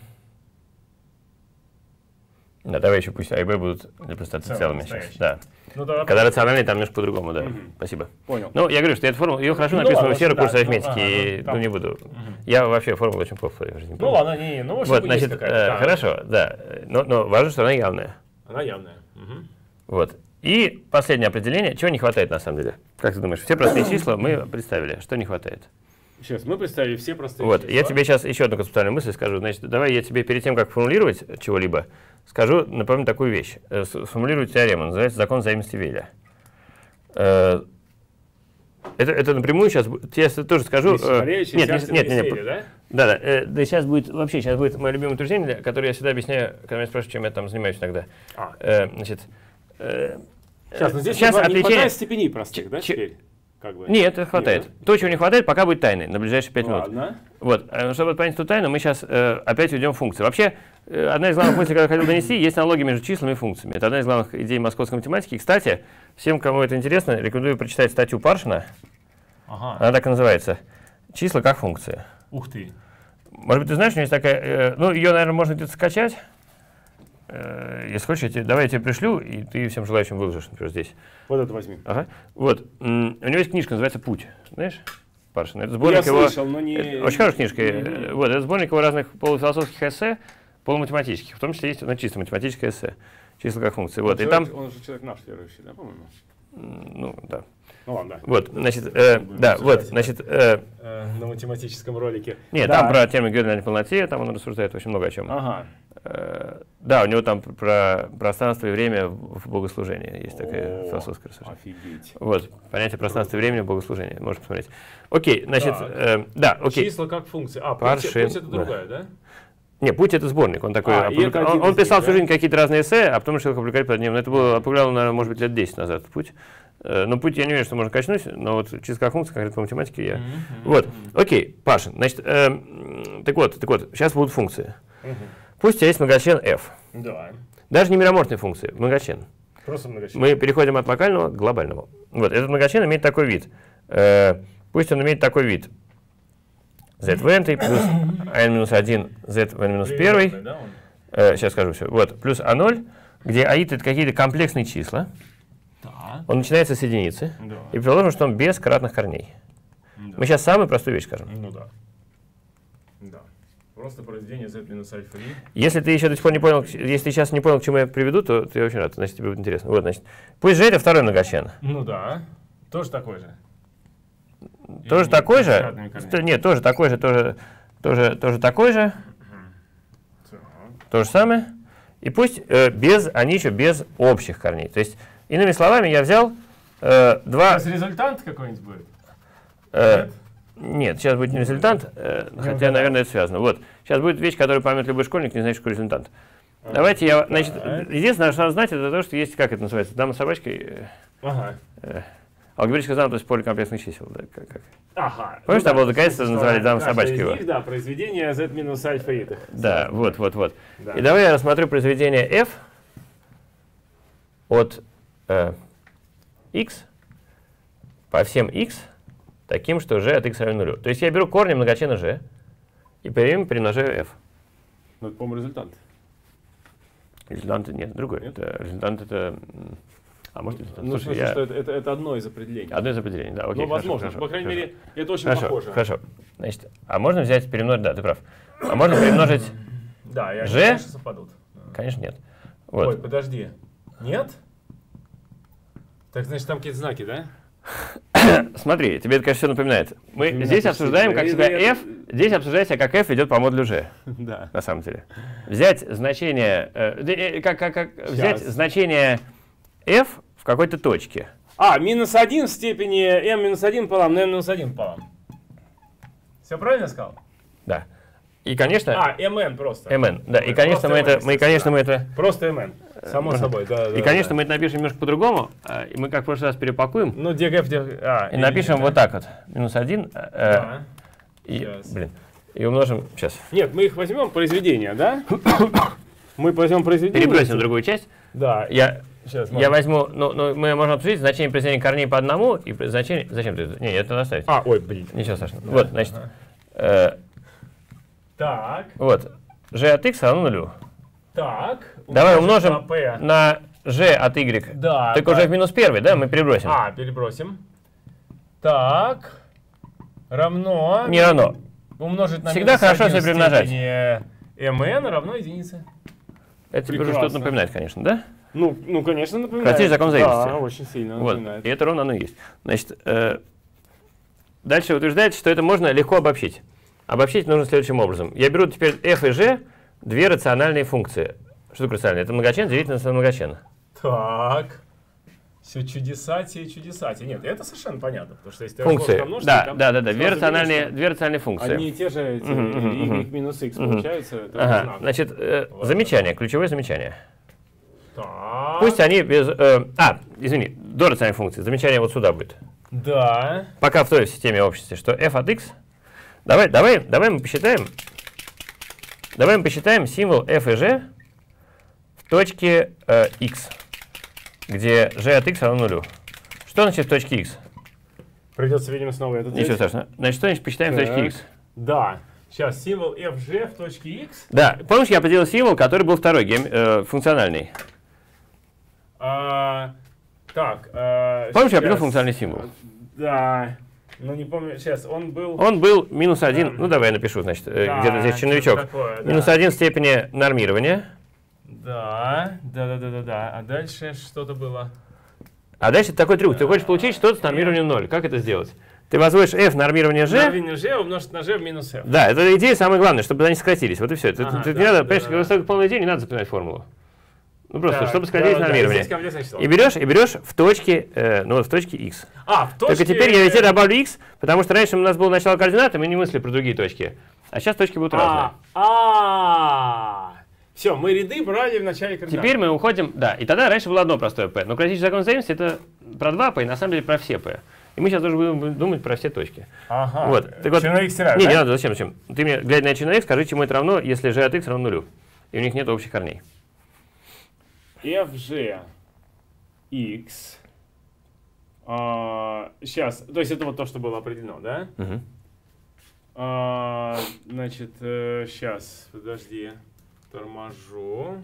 Speaker 2: Да, давай еще пусть А и Б будут для простоты целыми сейчас. Да. Ну, да, Когда рациональный, там немножко по-другому, да. Угу. Спасибо.
Speaker 1: Понял.
Speaker 2: Ну, я говорю, что эта формула, ее хорошо ну, написано у Сера, курс арифметики, ну, и, ну, не буду. Угу. Я вообще формулу очень плохо в жизни
Speaker 1: Ну, ладно, не, ну,
Speaker 2: вот, значит, э, хорошо, да. Но, но важно, что она явная.
Speaker 1: Она явная. Угу.
Speaker 2: Вот. И последнее определение, чего не хватает на самом деле? Как ты думаешь, все простые числа мы представили, что не хватает?
Speaker 1: Сейчас, мы представили все простые
Speaker 2: вот,
Speaker 1: числа.
Speaker 2: Я тебе сейчас еще одну концептуальную мысль скажу. Значит, давай я тебе перед тем, как формулировать чего-либо, скажу, напомню такую вещь. Э, сформулирую теорему, называется закон взаимности Веля. Э, это, это напрямую сейчас, я тоже скажу.
Speaker 1: Э, нет, нет, нет, нет, нет, да?
Speaker 2: Да, да, э, да, сейчас будет, вообще, сейчас будет мое любимое утверждение, которое я всегда объясняю, когда меня спрашивают, чем я там занимаюсь иногда.
Speaker 1: А. Э,
Speaker 2: значит, э,
Speaker 1: сейчас, но здесь сейчас не отличие... хватает степеней простых, да, теперь?
Speaker 2: Как бы. Нет, это хватает. Нет. То, чего не хватает, пока будет тайной на ближайшие 5
Speaker 1: минут.
Speaker 2: Ладно. Вот, э, чтобы понять эту тайну, мы сейчас э, опять уйдем в функции. Вообще, э, одна из главных мыслей, которую я хотел донести, есть аналогия между числами и функциями. Это одна из главных идей московской математики. И, кстати, всем, кому это интересно, рекомендую прочитать статью Паршина.
Speaker 1: Ага.
Speaker 2: Она так и называется. Числа как функции.
Speaker 1: Ух ты.
Speaker 2: Может быть, ты знаешь, у нее есть такая... Э, ну, ее, наверное, можно где-то скачать. Э, если хочешь, я тебе, давай я тебе пришлю, и ты всем желающим выложишь, например, здесь.
Speaker 1: Вот это возьми.
Speaker 2: Ага. Вот. У него есть книжка, называется «Путь». Знаешь? Паршин. Это сборник я его...
Speaker 1: слышал, но не... Это
Speaker 2: очень хорошая книжка. Не, не. Вот, это сборник его разных полуфилософских эссе, полуматематических. В том числе есть ну, чисто математическое эссе. Числа как функции. Вот.
Speaker 1: Он,
Speaker 2: и
Speaker 1: человек, там... он же человек наш верующий, да, по-моему?
Speaker 2: Ну, да.
Speaker 1: Ну ладно, да.
Speaker 2: Вот, значит, э, да, вот, значит... Э,
Speaker 1: э, на математическом ролике.
Speaker 2: Нет, да. там про термин геоидеальной полноте, там он рассуждает очень много о чем.
Speaker 1: Ага.
Speaker 2: Э, да, у него там про пространство и время в богослужении есть такая философская рассуждение.
Speaker 1: Офигеть.
Speaker 2: Вот, понятие пространства и времени в богослужении, можно посмотреть. Окей, значит, э, да, окей.
Speaker 1: Числа как функция. А, путь, путь это другая, да? да?
Speaker 2: Не, «Путь» — это сборник. Он такой, а, опублик... он, он писал всю жизнь какие-то разные эссе, а потом решил их опубликовать под ним. Но это было опубликовано, наверное, может быть, лет 10 назад, «Путь». Э, но «Путь» я не уверен, что можно качнуть, но вот чисто как функция, конкретно по математике я... Mm-hmm. Вот, окей, Паша, значит, э, так вот, так вот, сейчас будут функции. Mm-hmm. Пусть у тебя есть многочлен f.
Speaker 1: Да.
Speaker 2: Даже не мироморфные функции, многочлен.
Speaker 1: Просто многочлен.
Speaker 2: Мы переходим от локального к глобальному. Вот, этот многочлен имеет такой вид. Э, пусть он имеет такой вид z в n плюс n-1 z в n-1. Да, э, сейчас скажу все. Вот, плюс a0, где a это какие-то комплексные числа.
Speaker 1: Да.
Speaker 2: Он начинается с единицы.
Speaker 1: Да.
Speaker 2: И предположим, что он без кратных корней. Да. Мы сейчас самую простую вещь скажем.
Speaker 1: Ну. Да. Просто произведение z минус альфа и.
Speaker 2: Если ты еще до сих пор не понял, если ты сейчас не понял, к чему я приведу, то ты очень рад, значит тебе будет интересно. Вот, значит, пусть же это второй многочлен.
Speaker 1: Ну да, тоже такой же.
Speaker 2: Тоже Или такой же? Нет, тоже такой же, тоже, тоже, тоже такой же. То же самое. И пусть э, без, они еще без общих корней. То есть, иными словами, я взял э, два...
Speaker 1: Сейчас результат какой-нибудь будет?
Speaker 2: Э, нет? Нет, сейчас будет не результат, э, хотя, наверное, это связано. Вот, сейчас будет вещь, которую поймет любой школьник, не знает, что результат. А, Давайте я, значит, единственное, что надо знать, это то, что есть, как это называется, дама с собачкой. Э,
Speaker 1: ага.
Speaker 2: Э, Алгебрическая знамя, то есть поле комплексных чисел. Да, как, как.
Speaker 1: Ага.
Speaker 2: Помнишь, ну, там да, было доказательство, называли дам собачки его?
Speaker 1: Них, да, произведение z минус альфа и
Speaker 2: Да, вот, вот, вот. Да. И давай я рассмотрю произведение f от э, x по всем x таким, что g от x равен нулю. То есть я беру корни многочлена g и при ним примножаю f.
Speaker 1: Ну, это, по-моему, результат.
Speaker 2: Результант нет, другой. Нет? Это, результант это а может,
Speaker 1: ну, Слушай, смысле, я... что это, это, это одно из определений.
Speaker 2: Одно из определений, да, окей.
Speaker 1: Ну, возможно, хорошо, по крайней хорошо. мере, это очень
Speaker 2: хорошо,
Speaker 1: похоже.
Speaker 2: Хорошо, значит, а можно взять, перемножить, да, ты прав. А можно перемножить
Speaker 1: Да, и они,
Speaker 2: G?
Speaker 1: конечно, совпадут.
Speaker 2: Конечно, нет.
Speaker 1: Вот. Ой, подожди. Нет? Так, значит, там какие-то знаки, да?
Speaker 2: Смотри, тебе это, конечно, все напоминает. Мы Именно здесь обсуждаем, как себя f, здесь обсуждается, как f идет по модулю g.
Speaker 1: Да.
Speaker 2: На самом деле. Взять значение, э, э как, как, как, взять значение f в какой-то точке.
Speaker 1: А, минус 1 в степени m минус 1 пополам на m минус 1 пополам. Все правильно сказал?
Speaker 2: Да. И, конечно...
Speaker 1: А, mn просто.
Speaker 2: mn, да. И, конечно, мы это, мы, конечно, мы это...
Speaker 1: Просто mn. Само собой, да.
Speaker 2: И, конечно, мы это напишем немножко по-другому. А, и мы как в прошлый раз перепакуем.
Speaker 1: Ну, dgf, а,
Speaker 2: и напишем вот так вот. Минус 1. Э, и, блин. И умножим... Сейчас.
Speaker 1: Нет, мы их возьмем произведение, да? мы возьмем произведение.
Speaker 2: Перебросим в другую часть.
Speaker 1: Да.
Speaker 2: Я Сейчас, я возьму, ну, ну, мы можем обсудить значение произведения корней по одному и значение... Зачем ты это? Не, это надо оставить.
Speaker 1: А, ой, блин.
Speaker 2: Ничего страшного. Да, вот, значит... Ага. Э,
Speaker 1: так.
Speaker 2: Вот. g от x равно нулю.
Speaker 1: Так.
Speaker 2: Давай умножим на, p. на g от y.
Speaker 1: Да.
Speaker 2: Так, так уже в минус первый, да? Мы перебросим.
Speaker 1: А, перебросим. Так. Равно...
Speaker 2: Не равно.
Speaker 1: Умножить на
Speaker 2: Всегда хорошо, если примножать.
Speaker 1: mn равно единице.
Speaker 2: Это тебе уже что-то напоминает, конечно, да?
Speaker 1: Ну, ну, конечно, напоминает.
Speaker 2: Хотите закон взаимности?
Speaker 1: Да, очень сильно
Speaker 2: вот. напоминает. И это ровно оно и есть. Значит, э, дальше утверждается, что это можно легко обобщить. Обобщить нужно следующим образом. Я беру теперь f и g, две рациональные функции. Что такое рациональные? Это многочлен делить на многочлен.
Speaker 1: Так. Все чудесатие, чудесатие. Нет, это совершенно понятно, потому что если
Speaker 2: функции. Да, да, да, да, две рациональные, две рациональные функции.
Speaker 1: Одни и те же эти, uh-huh, uh-huh, y минус x uh-huh. получается.
Speaker 2: Ага. Значит, э, замечание, ключевое замечание.
Speaker 1: Так.
Speaker 2: Пусть они без... Э, а, извини, до рациональной функции. Замечание вот сюда будет.
Speaker 1: Да.
Speaker 2: Пока в той системе общности, что f от x... Давай, давай, давай мы посчитаем. Давай мы посчитаем символ f и g в точке э, x, где g от x равно нулю. Что значит в точке x?
Speaker 1: Придется, видимо, снова это
Speaker 2: Ничего страшного. Значит, что значит посчитаем так. в точке x?
Speaker 1: Да. Сейчас, символ fg в точке x.
Speaker 2: Да, помнишь, я поделил символ, который был второй, гем, э, функциональный.
Speaker 1: А, так. Э,
Speaker 2: помнишь, сейчас. я определил функциональный символ?
Speaker 1: Да. Ну, не помню, сейчас, он был...
Speaker 2: Он был минус один, да. ну, давай я напишу, значит, э, да, где-то здесь черновичок. Такое, минус да. один в степени нормирования.
Speaker 1: Да, да, да, да, да, да. А дальше что-то было.
Speaker 2: А дальше такой трюк. Ты хочешь получить что-то с нормированием 0. Как это сделать? Ты возводишь f нормирование g.
Speaker 1: Нормирование g умножить на g в минус f.
Speaker 2: Да, это идея самое главное, чтобы они сократились. Вот и все. Ага, ты, да, не надо, да, понимаешь, да, когда да. полная идея, не надо запоминать формулу. Ну просто, так, чтобы сократить да, нормирование. Да, и берешь, и берешь в точке, э, ну, в точке x.
Speaker 1: А, в точке...
Speaker 2: Только теперь я везде добавлю x, потому что раньше у нас было начало координаты, мы не мыслили про другие точки. А сейчас точки будут а, разные.
Speaker 1: А, все, мы ряды брали в начале координат.
Speaker 2: Теперь мы уходим, да, и тогда раньше было одно простое p. Но классический закон взаимности это про два p, и на самом деле про все p. И мы сейчас тоже будем думать про все точки.
Speaker 1: Ага.
Speaker 2: Вот. Так вот,
Speaker 1: x равен,
Speaker 2: Не, да? не надо, зачем, зачем? Ты мне, глядя на чин x, скажи, чему это равно, если g от x равно нулю. И у них нет общих корней.
Speaker 1: Fg x. А, сейчас, то есть это вот то, что было определено, да?
Speaker 2: Угу.
Speaker 1: А, значит, э, сейчас, подожди торможу.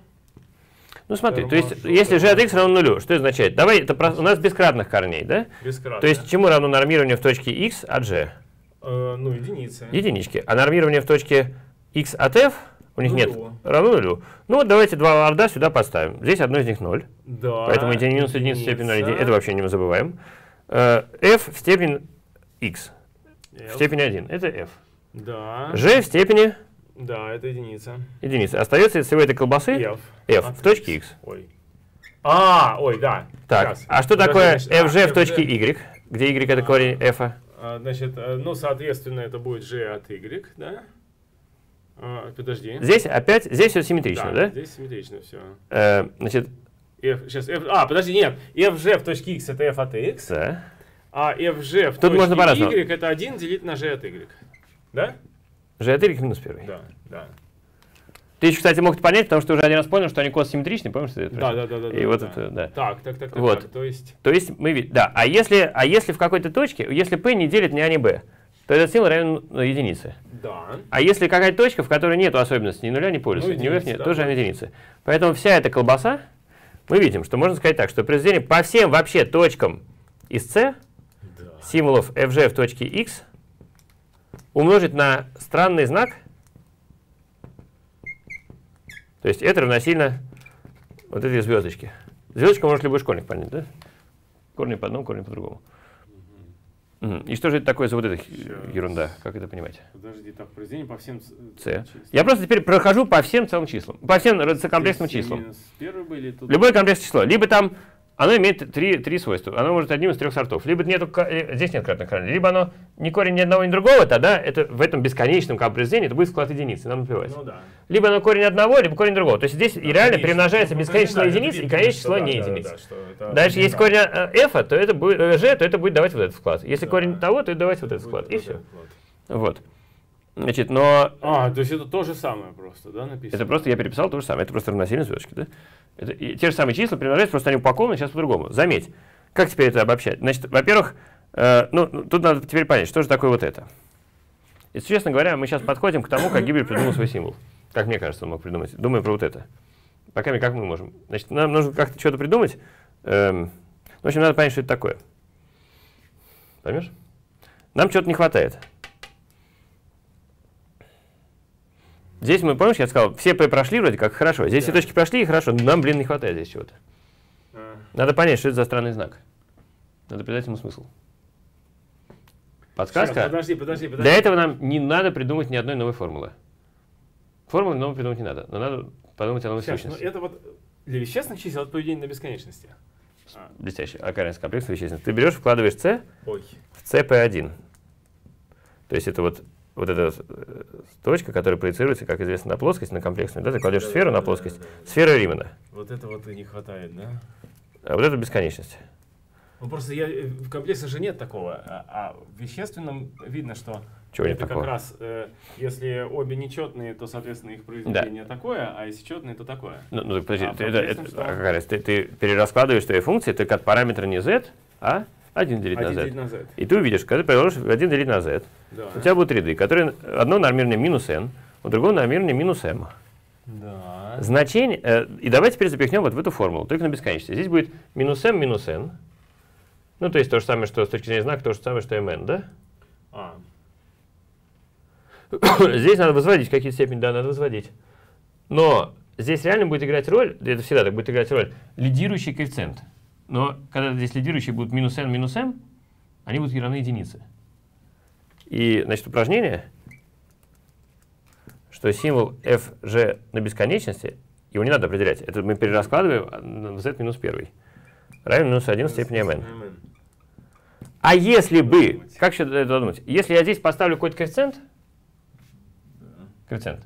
Speaker 2: Ну смотри, торможу, то есть если g от x равно нулю, что означает? Давай, это про, у нас бескратных корней, да?
Speaker 1: Бескратных.
Speaker 2: То есть чему равно нормирование в точке x от g?
Speaker 1: Э, ну, единицы.
Speaker 2: Единички. А нормирование в точке x от f у них нет равно нулю. Ну вот давайте два орда сюда поставим. Здесь одно из них 0.
Speaker 1: Да.
Speaker 2: Поэтому эти минус 1 в степени 0, это вообще не забываем. Э, f в степени x f. в степени 1. Это f.
Speaker 1: Да.
Speaker 2: g в степени
Speaker 1: да, это единица.
Speaker 2: Единица. Остается из всего этой колбасы
Speaker 1: f,
Speaker 2: f в точке x.
Speaker 1: Ой. А, ой, да.
Speaker 2: Так, Сейчас. а что такое fg а, в точке y? Где y это корень f?
Speaker 1: А, значит, э, ну, соответственно, это будет g от y, да? А, подожди.
Speaker 2: Здесь опять, здесь все симметрично, да?
Speaker 1: да? здесь симметрично все.
Speaker 2: Э, значит...
Speaker 1: F, сейчас, f, а, подожди, нет. fg в точке x это f от x.
Speaker 2: Да.
Speaker 1: А fg в
Speaker 2: Тут точке можно
Speaker 1: y это 1 делить на g от y. Да?
Speaker 2: G от y минус первый.
Speaker 1: Да, да.
Speaker 2: Ты еще, кстати, мог понять, потому что уже один раз понял, что они кос-симметричны, помнишь? Что
Speaker 1: это да, да, да, да.
Speaker 2: И
Speaker 1: да,
Speaker 2: вот
Speaker 1: да.
Speaker 2: это, да.
Speaker 1: Так, так, так, так,
Speaker 2: вот.
Speaker 1: так, то есть...
Speaker 2: То есть мы видим, да. А если, а если в какой-то точке, если p не делит ни а, ни b, то этот символ равен ну, единице.
Speaker 1: Да.
Speaker 2: А если какая-то точка, в которой нет особенностей ни нуля, ни полюса, ну, ни вверх, нет, да, тоже равен единице. Поэтому вся эта колбаса, мы видим, что можно сказать так, что произведение по всем вообще точкам из C, да. символов fg в точке x, умножить на странный знак – то есть это равносильно вот этой звездочке. Звездочка может любой школьник понять, да? Корни по одному, корни по другому. И что же это такое за вот эта ерунда? Как это понимать?
Speaker 1: Подожди, так, произведение по всем
Speaker 2: c. Я просто теперь прохожу по всем целым числам. По всем комплексным числам. Любое комплексное число. Либо там оно имеет три, три свойства. Оно может одним из трех сортов. Либо нету, э, здесь нет кратных корней, либо оно не корень ни одного, ни другого, тогда это, в этом бесконечном произведении это будет вклад единицы, нам наплевать.
Speaker 1: Ну, да.
Speaker 2: Либо оно корень одного, либо корень другого. То есть здесь да, реально перемножается бесконечное число единиц и конечное число не единиц. Да, да, Дальше есть корень э, f, то это будет э, g, то это будет давать вот этот вклад. Если корень того, то это давать вот этот вклад. И все. Вот. Значит, но...
Speaker 1: А, то есть это то же самое просто, да, написано?
Speaker 2: Это просто, я переписал то же самое, это просто равносильно звездочки, да? Это, и те же самые числа примножаются, просто они упакованы сейчас по-другому. Заметь, как теперь это обобщать? Значит, во-первых, э, ну, ну, тут надо теперь понять, что же такое вот это. Если честно говоря, мы сейчас подходим к тому, как Гибель придумал свой символ. Как мне кажется, он мог придумать. Думаю про вот это. Пока как мы можем. Значит, нам нужно как-то что-то придумать. Эм, в общем, надо понять, что это такое. Поймешь? Нам чего-то не хватает. Здесь мы, помнишь, я сказал, все P прошли вроде как хорошо. Здесь да. все точки прошли и хорошо, но нам, блин, не хватает здесь чего-то. А. Надо понять, что это за странный знак. Надо придать ему смысл. Подсказка.
Speaker 1: Сейчас, подожди, подожди, подожди.
Speaker 2: Для этого нам не надо придумать ни одной новой формулы. Формулы новой придумать не надо, но надо подумать о новой Сейчас, сущности.
Speaker 1: Ну это вот для вещественных чисел это поведение на бесконечности.
Speaker 2: А. Блестяще. Окаренность комплексной вещественности. Ты берешь, вкладываешь C
Speaker 1: Ой.
Speaker 2: в CP1. То есть это вот вот эта э, точка, которая проецируется, как известно, на плоскость, на комплексную, да, ты кладешь да, сферу да, на плоскость, да, да, сфера Римана.
Speaker 1: Вот это вот и не хватает, да?
Speaker 2: А вот это бесконечность.
Speaker 1: Ну просто я, э, в комплексе же нет такого, а, а в вещественном видно, что
Speaker 2: Чего
Speaker 1: это
Speaker 2: такого?
Speaker 1: как раз, э, если обе нечетные, то, соответственно, их произведение да. такое, а если четные, то такое.
Speaker 2: Ну, ну подожди, а ты, это, это, а, как раз, ты, ты перераскладываешь твои функции, только от параметра не z, а 1 делить на z. на z. И ты увидишь, когда ты приложишь 1 делить на z, да. у тебя будут ряды, которые одно нормирование минус n, у другого нормирование минус m. Да. Значение, э, и давайте теперь запихнем вот в эту формулу, только на бесконечности. Здесь будет минус m минус n. Ну, то есть то же самое, что с точки зрения знака, то же самое, что mn, да? А. Здесь надо возводить какие степени, да, надо возводить. Но здесь реально будет играть роль, это всегда так будет играть роль, лидирующий коэффициент. Но когда здесь лидирующие будут минус n, минус m, они будут равны единице. И, значит, упражнение, что символ fg на бесконечности, его не надо определять, это мы перераскладываем в z минус 1, равен минус 1 степени mn. А если бы, как еще это думать, если я здесь поставлю какой-то коэффициент, коэффициент,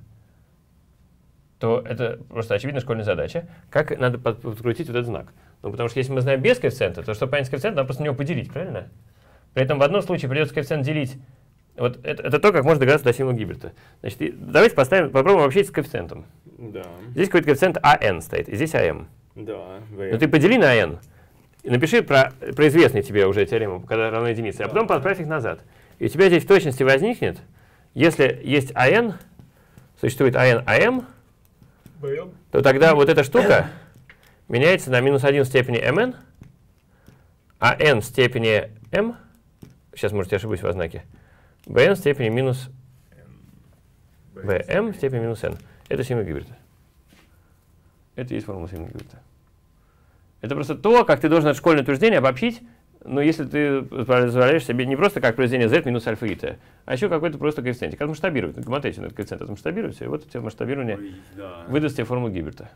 Speaker 2: то это просто очевидно школьная задача, как надо подкрутить вот этот знак. Ну, потому что если мы знаем без коэффициента, то чтобы понять коэффициент, надо просто на него поделить, правильно? При этом в одном случае придется коэффициент делить. Вот это, это то, как можно догадаться до символа Гиберта. Значит, и, давайте поставим, попробуем общаться с коэффициентом. Да. Здесь какой-то коэффициент АН стоит, и здесь АМ. Да. Ну ты подели на n, напиши про, про известные тебе уже теорему, когда равно единице, да. а потом подправь их назад. И у тебя здесь в точности возникнет, если есть АН, существует АН, АМ, то тогда вот эта штука меняется на минус 1 в степени mn, а n в степени m, сейчас, может, я ошибусь в знаке, bn в степени минус bm в степени минус n. Это символ Гиберта. Это есть формула символа Гиберта. Это просто то, как ты должен это школьное утверждение обобщить, но если ты позволяешь себе не просто как произведение z минус альфа и t, а еще какой-то просто коэффициент. Как масштабировать? Смотрите на этот коэффициент, это масштабируется, и вот у тебя масштабирование Ой, да. выдаст тебе формулу Гиберта.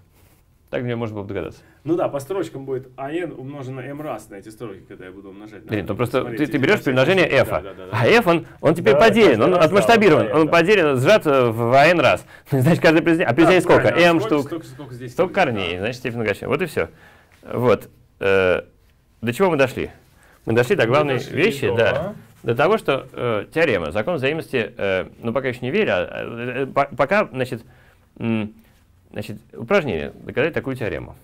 Speaker 2: Так мне можно было догадаться.
Speaker 1: Ну да, по строчкам будет АН умножено m раз на эти строчки, когда я буду умножать.
Speaker 2: Блин, то просто ты, ты берешь при умножении f, да, да, да, а f он, он теперь да, поделен, он отмасштабирован, он поделен, сжат в n раз. Значит, каждый произведение, а произведение сколько? m штук, столько, сколько, здесь столько корней, значит, степень многочисленности. Вот и все. Вот. Э, до чего мы дошли? Мы дошли до главной дошли вещи, до, да. До того, что э, теорема, закон взаимности, э, ну пока еще не верю, а, э, э пока, значит, Значит, упражнение. Доказать такую теорему.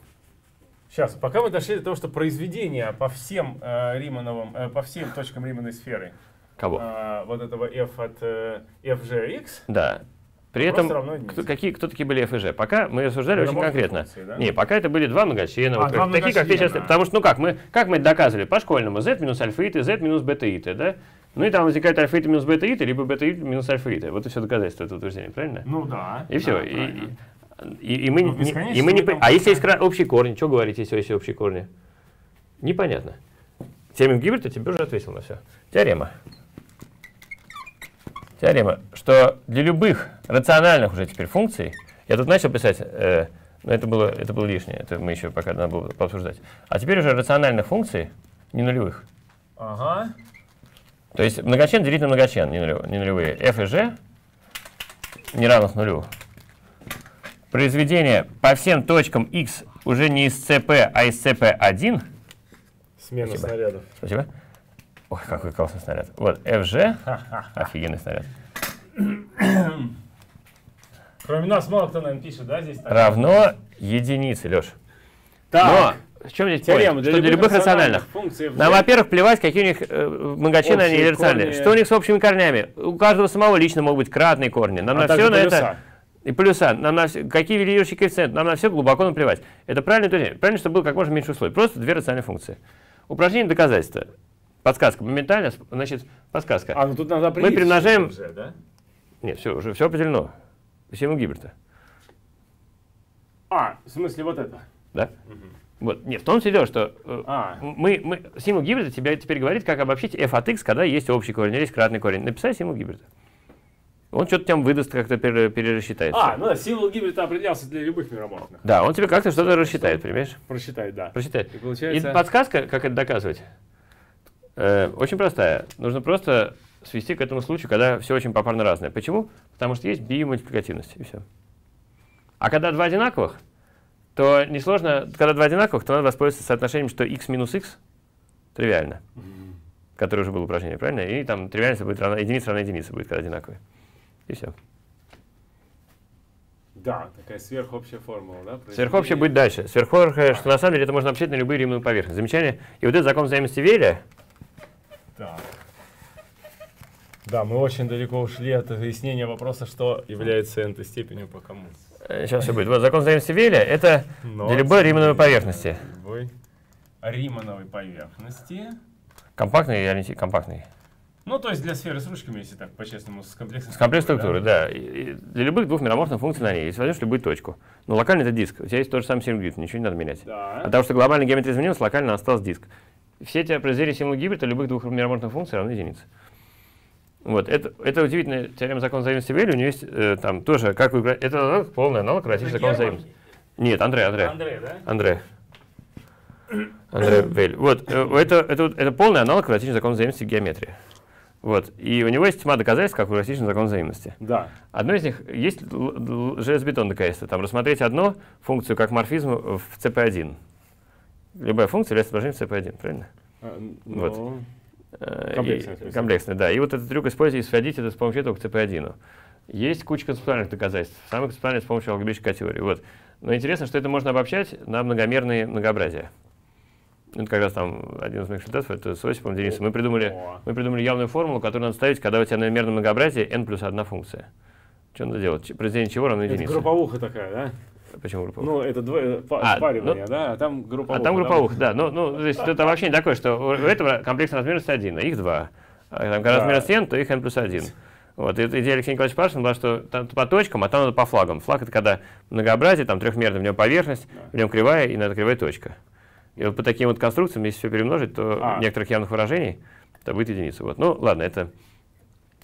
Speaker 1: Сейчас, пока мы дошли до того, что произведение по всем э, Римановым, э, по всем точкам Римановой сферы.
Speaker 2: Кого?
Speaker 1: Э, вот этого f от э, fgx.
Speaker 2: Да. При этом, кто, какие, кто такие были f и g? Пока мы рассуждали это очень конкретно. Функции, да? Не, пока это были два многочлена. А, вот, два такие, как ты сейчас, потому что, ну как, мы, как мы это доказывали? По-школьному. z минус альфа и z минус бета и да? Ну и там возникает альфа и минус бета и либо бета и минус альфа и Вот и все доказательство этого утверждения, правильно?
Speaker 1: Ну да.
Speaker 2: И все. Да, и, и, и мы, ну, не, и мы не, а если есть общие корни, что говорить, если есть общие корни? Непонятно. Теорема Гиберта тебе уже ответил на все. Теорема. Теорема, что для любых рациональных уже теперь функций, я тут начал писать, э, но это было, это было лишнее, это мы еще пока надо было пообсуждать. А теперь уже рациональных функций не нулевых.
Speaker 1: Ага.
Speaker 2: То есть многочлен делить на многочлен, не, нулевые, не нулевые. f и g не равных нулю произведение по всем точкам x уже не из CP, а из CP1.
Speaker 1: Смена Спасибо. снарядов.
Speaker 2: Спасибо. Ой, какой классный снаряд. Вот, FG. Офигенный снаряд.
Speaker 1: Кроме нас мало кто, наверное, пишет, да, здесь? Так?
Speaker 2: Равно единице, Леш. Так. Но в чем здесь Теорема, для, что для любых рациональных? Функций Нам, во-первых, плевать, какие у них э, многочины они или рациональные. Что у них с общими корнями? У каждого самого лично могут быть кратные корни. Нам а на все на это и плюса, нам на все, какие варьирующие коэффициенты, нам на все глубоко наплевать. Это правильно. Правильно, чтобы был как можно меньше условий. Просто две рациональные функции. Упражнение доказательства. Подсказка моментально, значит, подсказка.
Speaker 1: А, ну тут надо
Speaker 2: Мы примножаем... Уже, да? Нет, все, уже все определено. Символ Гиберта.
Speaker 1: А, в смысле вот это?
Speaker 2: Да. Угу. Вот. Нет, в том числе что э, а. мы, мы, символ Гиберта тебе теперь говорит, как обобщить f от x, когда есть общий корень или есть кратный корень. Написать символ Гиберта. Он что-то там выдаст, как-то перерасчитается.
Speaker 1: А, ну да, символ гибрида определялся для любых мироморфных.
Speaker 2: Да, он тебе как-то что-то рассчитает, понимаешь?
Speaker 1: Просчитает, да.
Speaker 2: Просчитает. И, получается... И подсказка, как это доказывать, э, очень простая. Нужно просто свести к этому случаю, когда все очень попарно разное. Почему? Потому что есть биомультипликативность, и все. А когда два одинаковых, то несложно, когда два одинаковых, то надо воспользоваться соотношением, что x минус x тривиально, mm-hmm. которое уже было упражнение, правильно? И там тривиальность будет равна, единица равна единице будет, когда одинаковые. И все.
Speaker 1: Да, такая сверхобщая формула, да?
Speaker 2: Сверхобщая будет дальше. Сверхобщая, что на самом деле это можно обобщить на любые римные поверхности. Замечание. И вот этот закон взаимности Веля,
Speaker 1: Так. Да, мы очень далеко ушли от выяснения вопроса, что является n степенью по кому.
Speaker 2: Сейчас все будет. Вот закон взаимности Веля — это Но для любой римановой поверхности.
Speaker 1: Любой римановой поверхности.
Speaker 2: Компактный или компактный?
Speaker 1: Ну, то есть для сферы с ручками, если так по-честному, с комплексной
Speaker 2: С комплексной структурой, да. да. И для любых двух мироморфных функций на ней, если возьмешь любую точку. Но локально это диск. У тебя есть тот же самый символ ничего не надо менять. Да. Потому что глобальная геометрия изменилась, локально остался диск. Все эти произведения символа гибрида любых двух мироморфных функций равны единице. Вот, это, это удивительная теорема закона взаимности Вейля, у нее есть э, там тоже, как вы это аналог, полный аналог классического закона взаимности. Нет, Андрей, Андрей. Андрей, да? Андрей. Андрей Вейль. Вот, это, это, это полный аналог классического закона взаимности геометрии. Вот. И у него есть тьма доказательств, как у классического закона взаимности.
Speaker 1: Да.
Speaker 2: Одно из них есть железобетонное доказательство. Там рассмотреть одну функцию как морфизм в CP1. Любая функция является отображением CP1, правильно? А, но... Вот.
Speaker 1: Э, комплексный.
Speaker 2: И, комплексный, да. И вот этот трюк используйте и сводить это с помощью этого к CP1. Есть куча концептуальных доказательств. Самое концептуальное с помощью алгебрической теории. Вот. Но интересно, что это можно обобщать на многомерные многообразия. Это как раз там один из моих результатов, это с Осипом Денисом. Мы придумали, мы придумали явную формулу, которую надо ставить, когда у тебя на мерном многообразии n плюс одна функция. Что надо делать? Произведение чего равно единице?
Speaker 1: Это групповуха такая, да?
Speaker 2: Почему групповуха?
Speaker 1: Ну, это двое, а, спаривание, ну, да, а там групповуха.
Speaker 2: А там групповуха, да. Ну, ну, то есть это вообще не такое, что у этого комплексная размерность один, а их два. А там, когда да. размерность n, то их n плюс один. Вот, и идея Алексея Николаевича Паршина была, что там по точкам, а там надо по флагам. Флаг — это когда многообразие, там трехмерная в нем поверхность, да. в нем кривая, и надо кривая точка. И вот по таким вот конструкциям, если все перемножить, то а. некоторых явных выражений это будет единица. Вот. Ну, ладно, это,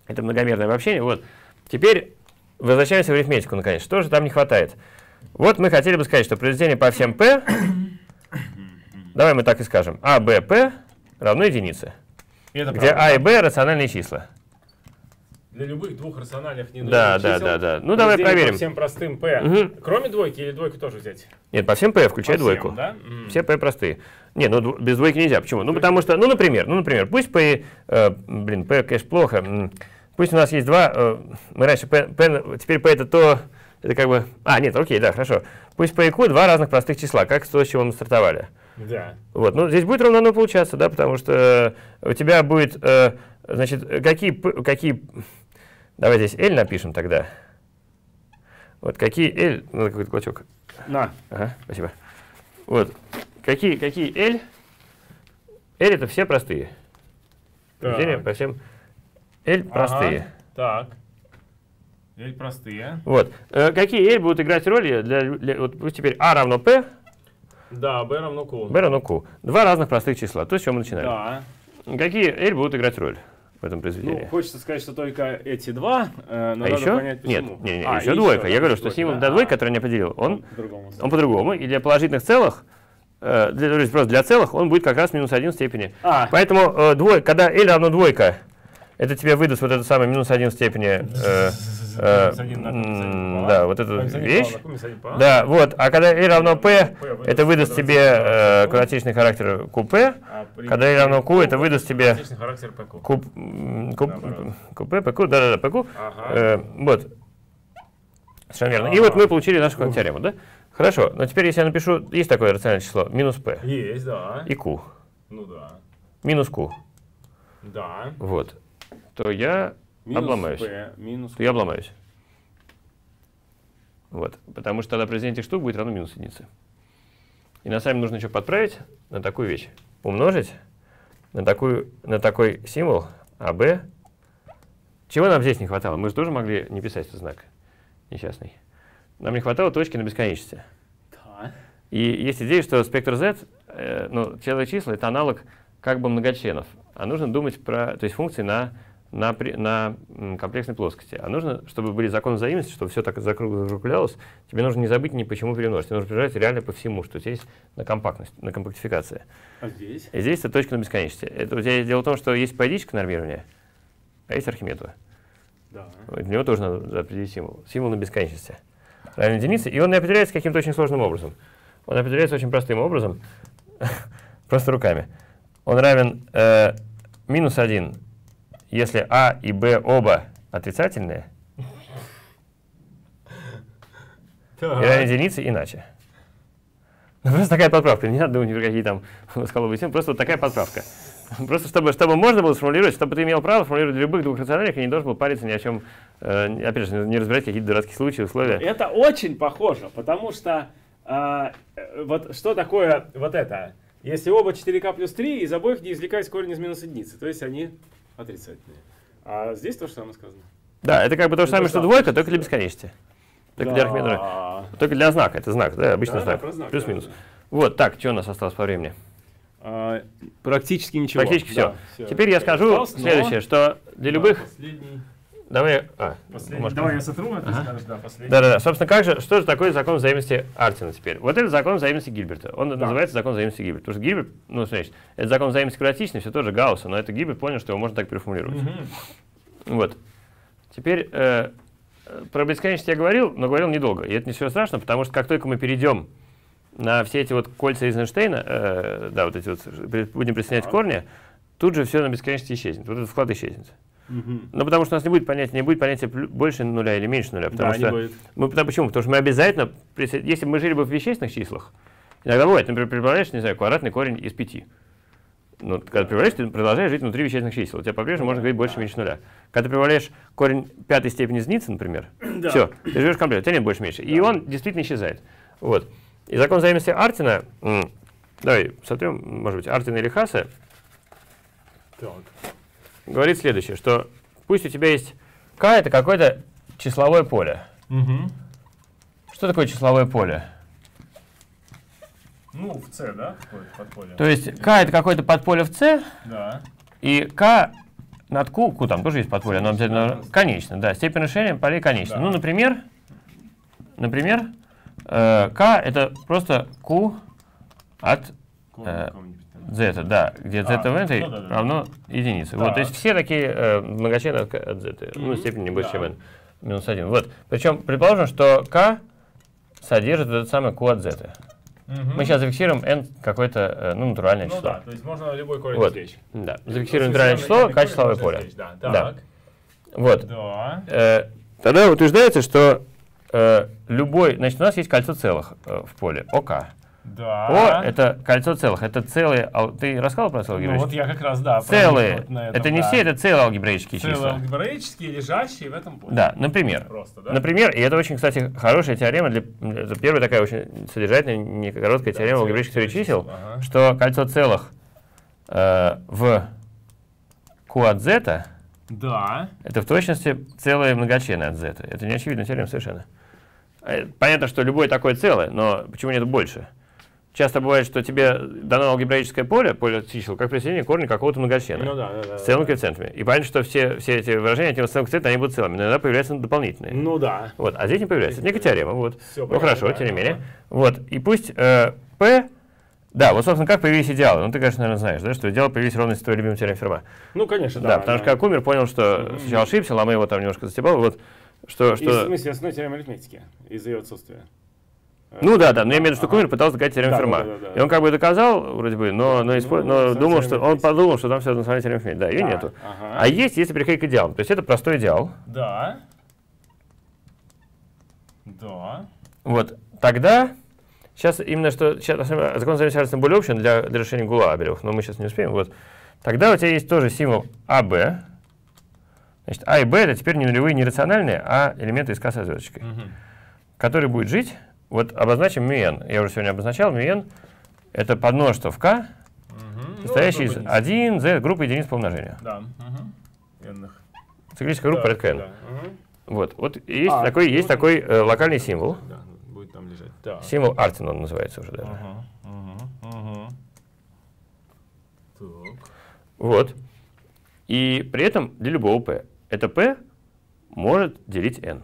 Speaker 2: это многомерное обобщение. Вот. Теперь возвращаемся в арифметику, наконец. Что же там не хватает? Вот мы хотели бы сказать, что произведение по всем p, давай мы так и скажем, а, b, p равно единице, где правда. а и b рациональные числа.
Speaker 1: Для любых двух рациональных недолгих
Speaker 2: да, чисел. Да, да, да. Ну давай проверим. По
Speaker 1: всем простым p. Угу. Кроме двойки или двойку тоже взять?
Speaker 2: Нет, по всем p, включая по двойку. Да? Все p простые. Нет, ну без двойки нельзя. Почему? Ну потому что, ну например, ну например, пусть p, э, блин, p, конечно, плохо. Пусть у нас есть два, э, мы раньше p, p, теперь p это то, это как бы, а, нет, окей, да, хорошо. Пусть p и q два разных простых числа, как с чего мы стартовали.
Speaker 1: Да.
Speaker 2: Вот, ну здесь будет ровно оно получаться, да, потому что у тебя будет, э, значит, какие, какие Давай здесь L напишем тогда. Вот какие L... Надо какой-то клочок.
Speaker 1: На.
Speaker 2: Ага, спасибо. Вот. Какие, какие L? L это все простые. Так. по всем L простые. Ага.
Speaker 1: Так. L простые.
Speaker 2: Вот. Э, какие L будут играть роли для, для вот пусть теперь A равно P.
Speaker 1: Да, B равно Q.
Speaker 2: B равно Q. Два разных простых числа. То, с чего мы начинали.
Speaker 1: Да.
Speaker 2: Какие L будут играть роль? в этом произведении.
Speaker 1: Ну, хочется сказать, что только эти два, э, но
Speaker 2: а
Speaker 1: надо
Speaker 2: еще?
Speaker 1: понять, почему.
Speaker 2: Нет, нет, нет а, еще двойка. Я говорю, что символ для двойки, который не определил, он. Он по-другому. И для положительных целых, э, для, просто для целых, он будет как раз минус один в степени. А. Поэтому э, двойка, когда L равно двойка, это тебе выдаст вот это самое минус один в степени э, Э, да, вот эту вещь. Да, вот. А когда и равно p, это выдаст тебе э, квадратичный характер QP. А когда и равно q, это выдаст тебе QP, PQ, да-да-да, PQ. Э, вот. Совершенно верно. И вот мы получили нашу теорему, да? Хорошо, но теперь если я напишу, есть такое рациональное число, минус p.
Speaker 1: Есть, да.
Speaker 2: И q.
Speaker 1: Ну да.
Speaker 2: Минус q.
Speaker 1: Да.
Speaker 2: Вот. То я Минус обломаюсь.
Speaker 1: P, минус
Speaker 2: я обломаюсь. Вот. Потому что тогда произведение этих штук будет равно минус единице. И на самом нужно еще подправить на такую вещь. Умножить на, такую, на такой символ АБ. Чего нам здесь не хватало? Мы же тоже могли не писать этот знак несчастный. Нам не хватало точки на бесконечности.
Speaker 1: Да.
Speaker 2: И есть идея, что спектр Z, э, ну, целые числа, это аналог как бы многочленов. А нужно думать про, то есть функции на на, на комплексной плоскости. А нужно, чтобы были законы взаимности, чтобы все так закруглялось, тебе нужно не забыть ни почему перемножить. Тебе нужно перемножать реально по всему, что есть на компактность, на компактификации.
Speaker 1: А здесь?
Speaker 2: И здесь это точка на бесконечности. Это у тебя дело в том, что есть периодическое нормирование, а есть архимедова.
Speaker 1: Да.
Speaker 2: Для него тоже надо определить символ. Символ на бесконечности. Равен единице, и он не определяется каким-то очень сложным образом. Он определяется очень простым образом, просто руками. Он равен э, минус 1 если А и Б оба отрицательные, и равен единице иначе. Ну, просто такая подправка. Не надо думать, какие там сколобы просто вот такая подправка. Просто чтобы, чтобы можно было сформулировать, чтобы ты имел право сформулировать любых двух рациональных и не должен был париться ни о чем, э, опять же, не разбирать какие-то дурацкие случаи, условия.
Speaker 1: Это очень похоже, потому что э, вот что такое вот это? Если оба 4k плюс 3, из обоих не извлекать корень из минус единицы, то есть они отрицательные. А здесь то же самое сказано.
Speaker 2: Да, это как бы то же самое, что двойка, только для бесконечности. Только да. для Архимедра. Только для знака. Это знак, да, обычный да, знак. Да, знак Плюс-минус. Да, да. Вот, так, что у нас осталось по времени?
Speaker 1: А, практически ничего.
Speaker 2: Практически да, все. все. Теперь я скажу осталось, следующее, что для любых... Последний. Давай,
Speaker 1: а, последний. Давай я сотру, а ты ага. скажешь, да, последний.
Speaker 2: Да-да-да. Собственно, как же, что же такое закон взаимности Артина теперь? Вот это закон взаимности Гильберта. Он да. называется закон взаимности Гильберта. Потому что Гильберт, ну, смотрите, это закон взаимности квадратичный, все тоже Гаусса, но это Гильберт понял, что его можно так переформулировать. Угу. Вот. Теперь э, про бесконечность я говорил, но говорил недолго. И это не все страшно, потому что как только мы перейдем на все эти вот кольца Эйзенштейна, э, да, вот эти вот, будем присоединять корни, тут же все на бесконечности исчезнет. Вот этот вклад исчезнет. Угу. Ну, потому что у нас не будет понятия, не будет понятия больше нуля или меньше нуля. Потому да, что, не будет. Мы, потому, почему? Потому что мы обязательно, если бы мы жили бы в вещественных числах, иногда бывает, например, прибавляешь, не знаю, квадратный корень из пяти. Ну, когда ты прибавляешь, ты продолжаешь жить внутри вещественных чисел. У тебя по-прежнему можно говорить больше, меньше нуля. Когда ты прибавляешь корень пятой степени единицы, например, да. все, ты живешь комплект, у тебя нет больше, меньше. Да. И он действительно исчезает. Вот. И закон взаимности Артина, давай сотрем, может быть, Артина или Хаса, так. Говорит следующее, что пусть у тебя есть k, это какое-то числовое поле. Угу. Что такое числовое поле?
Speaker 1: Ну, в C, да, подполе?
Speaker 2: То есть k это какое-то подполе в C,
Speaker 1: да.
Speaker 2: и k над Q, Q там тоже есть подполе, но обязательно конечно, да, степень решения полей конечна. Да. Ну, например, например, Э, К это просто Q от э, z, да, где z а, в этой ну, да, да, равно единице. Вот, то есть все такие э, многочлены от, от z, mm-hmm. ну, степень не больше, да. чем n, минус 1. Вот, причем предположим, что k содержит этот самый q от z. Угу. Мы сейчас зафиксируем n какое-то э, ну, натуральное ну, число.
Speaker 1: Да, то есть можно любой корень вот. извлечь.
Speaker 2: Да, зафиксируем натуральное число, качествовое поле.
Speaker 1: да. да.
Speaker 2: Вот.
Speaker 1: Да.
Speaker 2: Э, тогда утверждается, что э, любой, значит, у нас есть кольцо целых э, в поле, ОК.
Speaker 1: Да.
Speaker 2: О, это кольцо целых, это целые, ты рассказал про целые
Speaker 1: Ну вот я как раз, да.
Speaker 2: Целые, вот этом, это не да. все, это целые алгебраические
Speaker 1: целые
Speaker 2: числа.
Speaker 1: Целые алгебраические, лежащие в этом поле.
Speaker 2: Да, например. Просто, да? Например, и это очень, кстати, хорошая теорема, для, это первая такая очень содержательная, не короткая да, теорема алгебраических теории чисел, ага. что кольцо целых э, в Q от Z,
Speaker 1: да.
Speaker 2: это в точности целые многочлены от Z. Это не очевидная теорема совершенно. Э, понятно, что любое такое целое, но почему нет больше? Часто бывает, что тебе дано алгебраическое поле, поле чисел, как присоединение корня какого-то многочлена
Speaker 1: ну, да, да, да,
Speaker 2: с целыми да. коэффициентами. И понятно, что все, все эти выражения этим целым коэффициентом, они будут целыми, но иногда появляются дополнительные.
Speaker 1: Ну да.
Speaker 2: Вот, а здесь не появляется. Это некая теорема. Вот. Все, ну хорошо, тем не менее. Вот. И пусть э, P да, вот, собственно, как появились идеалы? Ну, ты, конечно, наверное, знаешь, да, что идеалы появились ровно из твоей любимой теоремы Ферма.
Speaker 1: Ну, конечно, да.
Speaker 2: Да, потому да. что как умер, понял, что сначала ошибся, Лама его там немножко застебал, вот, что... что...
Speaker 1: в смысле, основной теоремы арифметики, из-за ее отсутствия.
Speaker 2: Ну да, да, но я имею в виду, что Кумер пытался доказать теорему Ферма. Да, да, да, и он как бы доказал, вроде бы, но, но, испо... ну, но думал, что он подумал, что там все на самом деле теорема Да, ее нету. Ага. А есть, если приходить к идеалам. То есть это простой идеал.
Speaker 1: Да. Да.
Speaker 2: Вот. Тогда, сейчас именно что, сейчас закон зависимости более общий для, для решения гула Абелевых, но мы сейчас не успеем. Вот. Тогда у тебя есть тоже символ АБ. Значит, А и Б это теперь не нулевые, не рациональные, а элементы из со звездочкой, угу. который будет жить вот обозначим μn. Я уже сегодня обозначал, μn — это подмножество в k, угу. состоящее ну, из 1, z, группы единиц по умножению.
Speaker 1: Да. Угу.
Speaker 2: Циклическая группа порядка n. Да. Угу. Вот, вот есть а, такой, есть такой э, локальный символ.
Speaker 1: Да, будет там лежать. Да.
Speaker 2: Символ Артин он называется уже даже.
Speaker 1: Угу. Угу.
Speaker 2: Так. Вот. И при этом для любого p это p может делить n.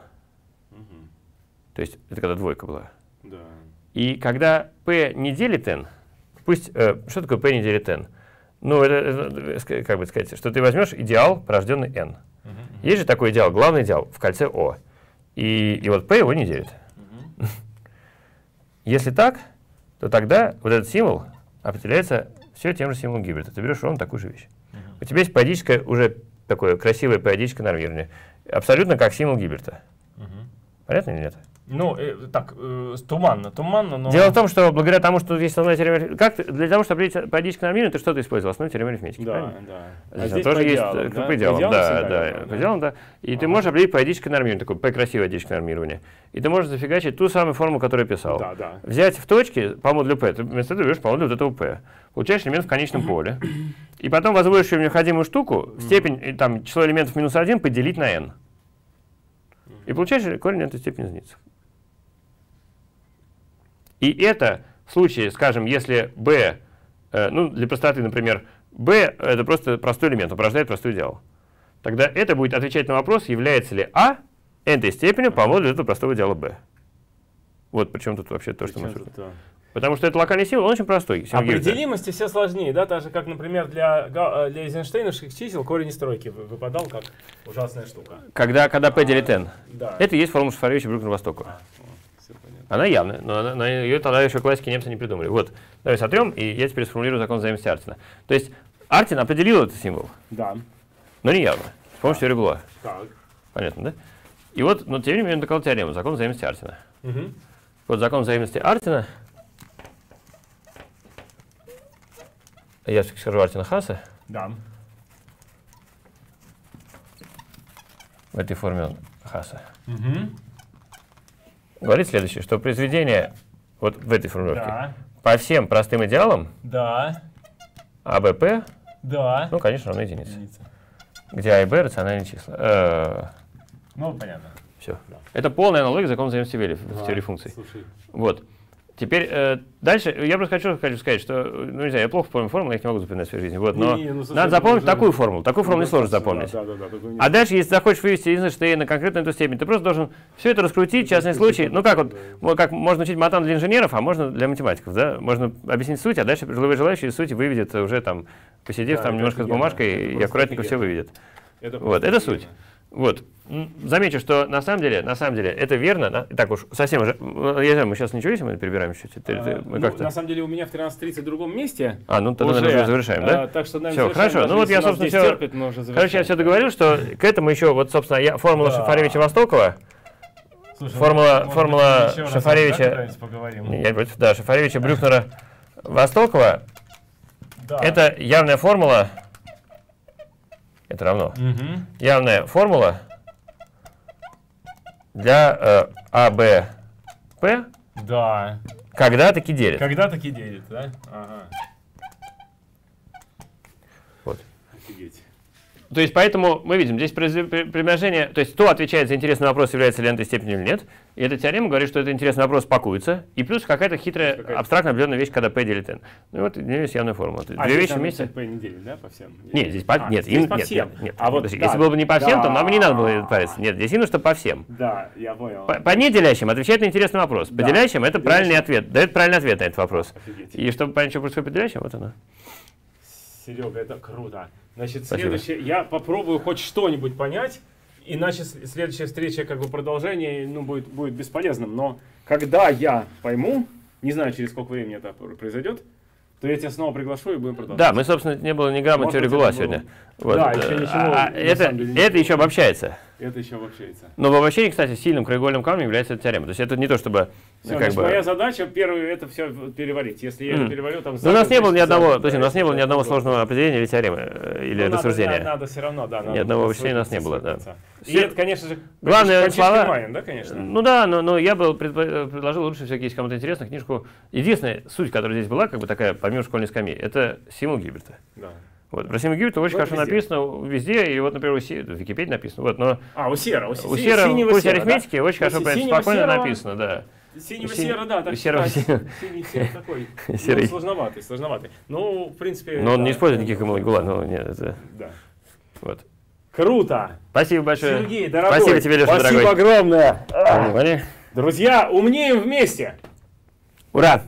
Speaker 2: То есть это когда двойка была.
Speaker 1: Да.
Speaker 2: И когда p не делит n, пусть, э, что такое p не делит n? Ну, это, это, как бы сказать, что ты возьмешь идеал, порожденный n. Uh -huh. Есть же такой идеал, главный идеал в кольце O. И, и вот p его не делит. -huh. Если так, то тогда вот этот символ определяется все тем же символом Гибберта. Ты берешь ровно такую же вещь. -huh. У тебя есть периодическое, уже такое красивое периодическое нормирование. Абсолютно как символ Гибберта. Понятно или нет?
Speaker 1: Ну, э, так, э, туманно, туманно, но...
Speaker 2: Дело в том, что благодаря тому, что есть основная теорема... Как для того, чтобы определить периодическое нормирование, ты что-то использовал? Основную теорему арифметики,
Speaker 1: Да,
Speaker 2: правильно?
Speaker 1: да.
Speaker 2: А здесь тоже есть да? по идеалам, да, да, по идеалам, да. И ага. ты можешь определить периодическое нормирование, такое P красивое периодическое нормирование. И ты можешь зафигачить ту самую форму, которую я писал.
Speaker 1: Да, да.
Speaker 2: Взять в точке по модулю P, ты вместо этого берешь по модулю вот этого P. Получаешь элемент в конечном поле. И потом возводишь ее необходимую штуку, степень, там, число элементов минус 1 поделить на n. И получаешь корень этой степени единицы. И это в случае, скажем, если b, э, ну, для простоты, например, b это просто простой элемент, он порождает простой идеал. Тогда это будет отвечать на вопрос, является ли а n степенью по модулю этого простого идеала b. Вот причем тут вообще то, что мы... Тут, Потому что это локальный символ, он очень простой.
Speaker 1: Определимости все сложнее, да, так же, как, например, для, э, для Эйзенштейновских чисел корень из тройки выпадал как ужасная штука.
Speaker 2: Когда, когда p делит n. Да. Это и есть формула Шафаровича Брюкнер-Востокова. А. Она явная, но она, она, ее тогда еще классики немцы не придумали. Вот, давай сотрем, и я теперь сформулирую закон взаимности Артина. То есть Артин определил этот символ.
Speaker 1: Да.
Speaker 2: Но не явно, с помощью теории Блуа.
Speaker 1: Так.
Speaker 2: Понятно, да? И вот, но тем не менее, он доказал теорему, закон взаимности Артина.
Speaker 1: Угу.
Speaker 2: Вот закон взаимности Артина. Я все скажу Артина Хаса.
Speaker 1: Да.
Speaker 2: В этой форме Хаса.
Speaker 1: Угу
Speaker 2: говорит следующее, что произведение вот в этой формулировке
Speaker 1: да.
Speaker 2: по всем простым идеалам
Speaker 1: да.
Speaker 2: АБП,
Speaker 1: да.
Speaker 2: ну, конечно, равно единице. единица. Где А и Б рациональные числа. Э,
Speaker 1: ну, понятно.
Speaker 2: Все. Да. Это полная аналогия закона взаимности Вилли в теории функций.
Speaker 1: Слушай.
Speaker 2: Вот. Теперь э, дальше, я просто хочу, хочу сказать, что, ну не знаю, я плохо помню формулу, я их не могу запоминать в своей жизни. Вот, но не, не, ну, слушай, надо запомнить уже... такую формулу. Такую формулу не сложно запомнить.
Speaker 1: Да, да, да,
Speaker 2: а дальше, если захочешь вывести единственное, что на конкретную эту степень, ты просто должен все это раскрутить, частный случай. Ну как вот, да. как можно учить матан для инженеров, а можно для математиков, да? Можно объяснить суть, а дальше живой желающий из сути выведет уже там, посидев да, там немножко с бумажкой и аккуратненько все выведет. Это вот, это суть. Вот. Замечу, что на самом деле, на самом деле, это верно. На, так уж совсем уже. Я знаю, мы сейчас ничего, если мы перебираем чуть-чуть. А,
Speaker 1: ну, на самом деле у меня в 13.30 в другом месте.
Speaker 2: А, ну тогда, уже, наверное, завершаем, да?
Speaker 1: А, так что,
Speaker 2: наверное, все, хорошо. Ну вот я, собственно, все. Терпит, короче, я все договорил, что к этому еще, вот, собственно, я, формула да. Шафаревича-Востокова. Слушай, формула, может, формула Шафаревича. Да, я против, да, Шафаревича Брюхнера Востокова. Да. Это явная формула. Это равно.
Speaker 1: Угу.
Speaker 2: Явная формула для э, А, Б, П.
Speaker 1: Да.
Speaker 2: Когда таки делит.
Speaker 1: Когда таки делит, да? Ага.
Speaker 2: Вот. Офигеть. То есть, поэтому мы видим, здесь предложение, то есть, кто отвечает за интересный вопрос, является ли n степенью или нет. И эта теорема говорит, что это интересный вопрос пакуется, и плюс какая-то хитрая, какая абстрактно определенная вещь, когда p делит n. Ну вот здесь явная формула.
Speaker 1: А Две вещи вместе. p не делит, да, по всем?
Speaker 2: Нет, здесь по, а, нет, здесь им, по нет, всем. Нет, нет, а вот, да, если было бы не по всем, да, то нам не надо было париться. Нет, здесь именно что по всем.
Speaker 1: Да, я понял.
Speaker 2: По, по неделящим отвечает на интересный вопрос. По да. делящим это правильный ответ, дает правильный ответ на этот вопрос. Офигеть. И чтобы понять, что происходит по делящим, вот оно.
Speaker 1: Серега, это круто. Значит, Спасибо. следующее, я попробую хоть что-нибудь понять, иначе следующая встреча, как бы продолжение, ну, будет, будет бесполезным. Но когда я пойму, не знаю, через сколько времени это произойдет, то я тебя снова приглашу и будем продолжать.
Speaker 2: Да, мы, собственно, не было ни грамма теории Гула сегодня. Вот. Да, еще ничего. А, это, деле, это еще обобщается.
Speaker 1: Это еще обобщается.
Speaker 2: Но в обобщении, кстати, сильным краеугольным камнем является эта теорема. То есть это не то, чтобы...
Speaker 1: Все, как бы... моя задача первую это все переварить. Если я mm. это переварю, там...
Speaker 2: Но у нас не было ни одного, то есть у нас не было ни одного сложного определения или теоремы, э, или ну, рассуждения.
Speaker 1: Надо, надо все равно, да.
Speaker 2: Ни одного обобщения у нас не было, да.
Speaker 1: И это, конечно же,
Speaker 2: главное слова...
Speaker 1: Вниманием, да, конечно?
Speaker 2: Ну да, но, но я бы предложил лучше всякие, если кому-то интересно, книжку. Единственная суть, которая здесь была, как бы такая, помимо школьной скамьи, это символ Гильберта.
Speaker 1: Да.
Speaker 2: Вот, про Симу Гиббельта очень хорошо написано везде, и вот, например, у Си, в Википедии написано. Вот, но
Speaker 1: а, у Сера, у,
Speaker 2: у Сера, в курсе арифметики да? очень хорошо, спокойно написано, да.
Speaker 1: Синего Синь... сера, да, так
Speaker 2: серого,
Speaker 1: да, синий сер такой, ну, сложноватый, сложноватый. Ну, в принципе...
Speaker 2: Но он не использует никаких эмолекула, ну, нет, это...
Speaker 1: Да.
Speaker 2: Вот.
Speaker 1: Круто!
Speaker 2: Спасибо большое.
Speaker 1: Сергей, дорогой.
Speaker 2: Спасибо тебе, Леша,
Speaker 1: Спасибо
Speaker 2: дорогой.
Speaker 1: огромное. Друзья, умнеем вместе.
Speaker 2: Ура!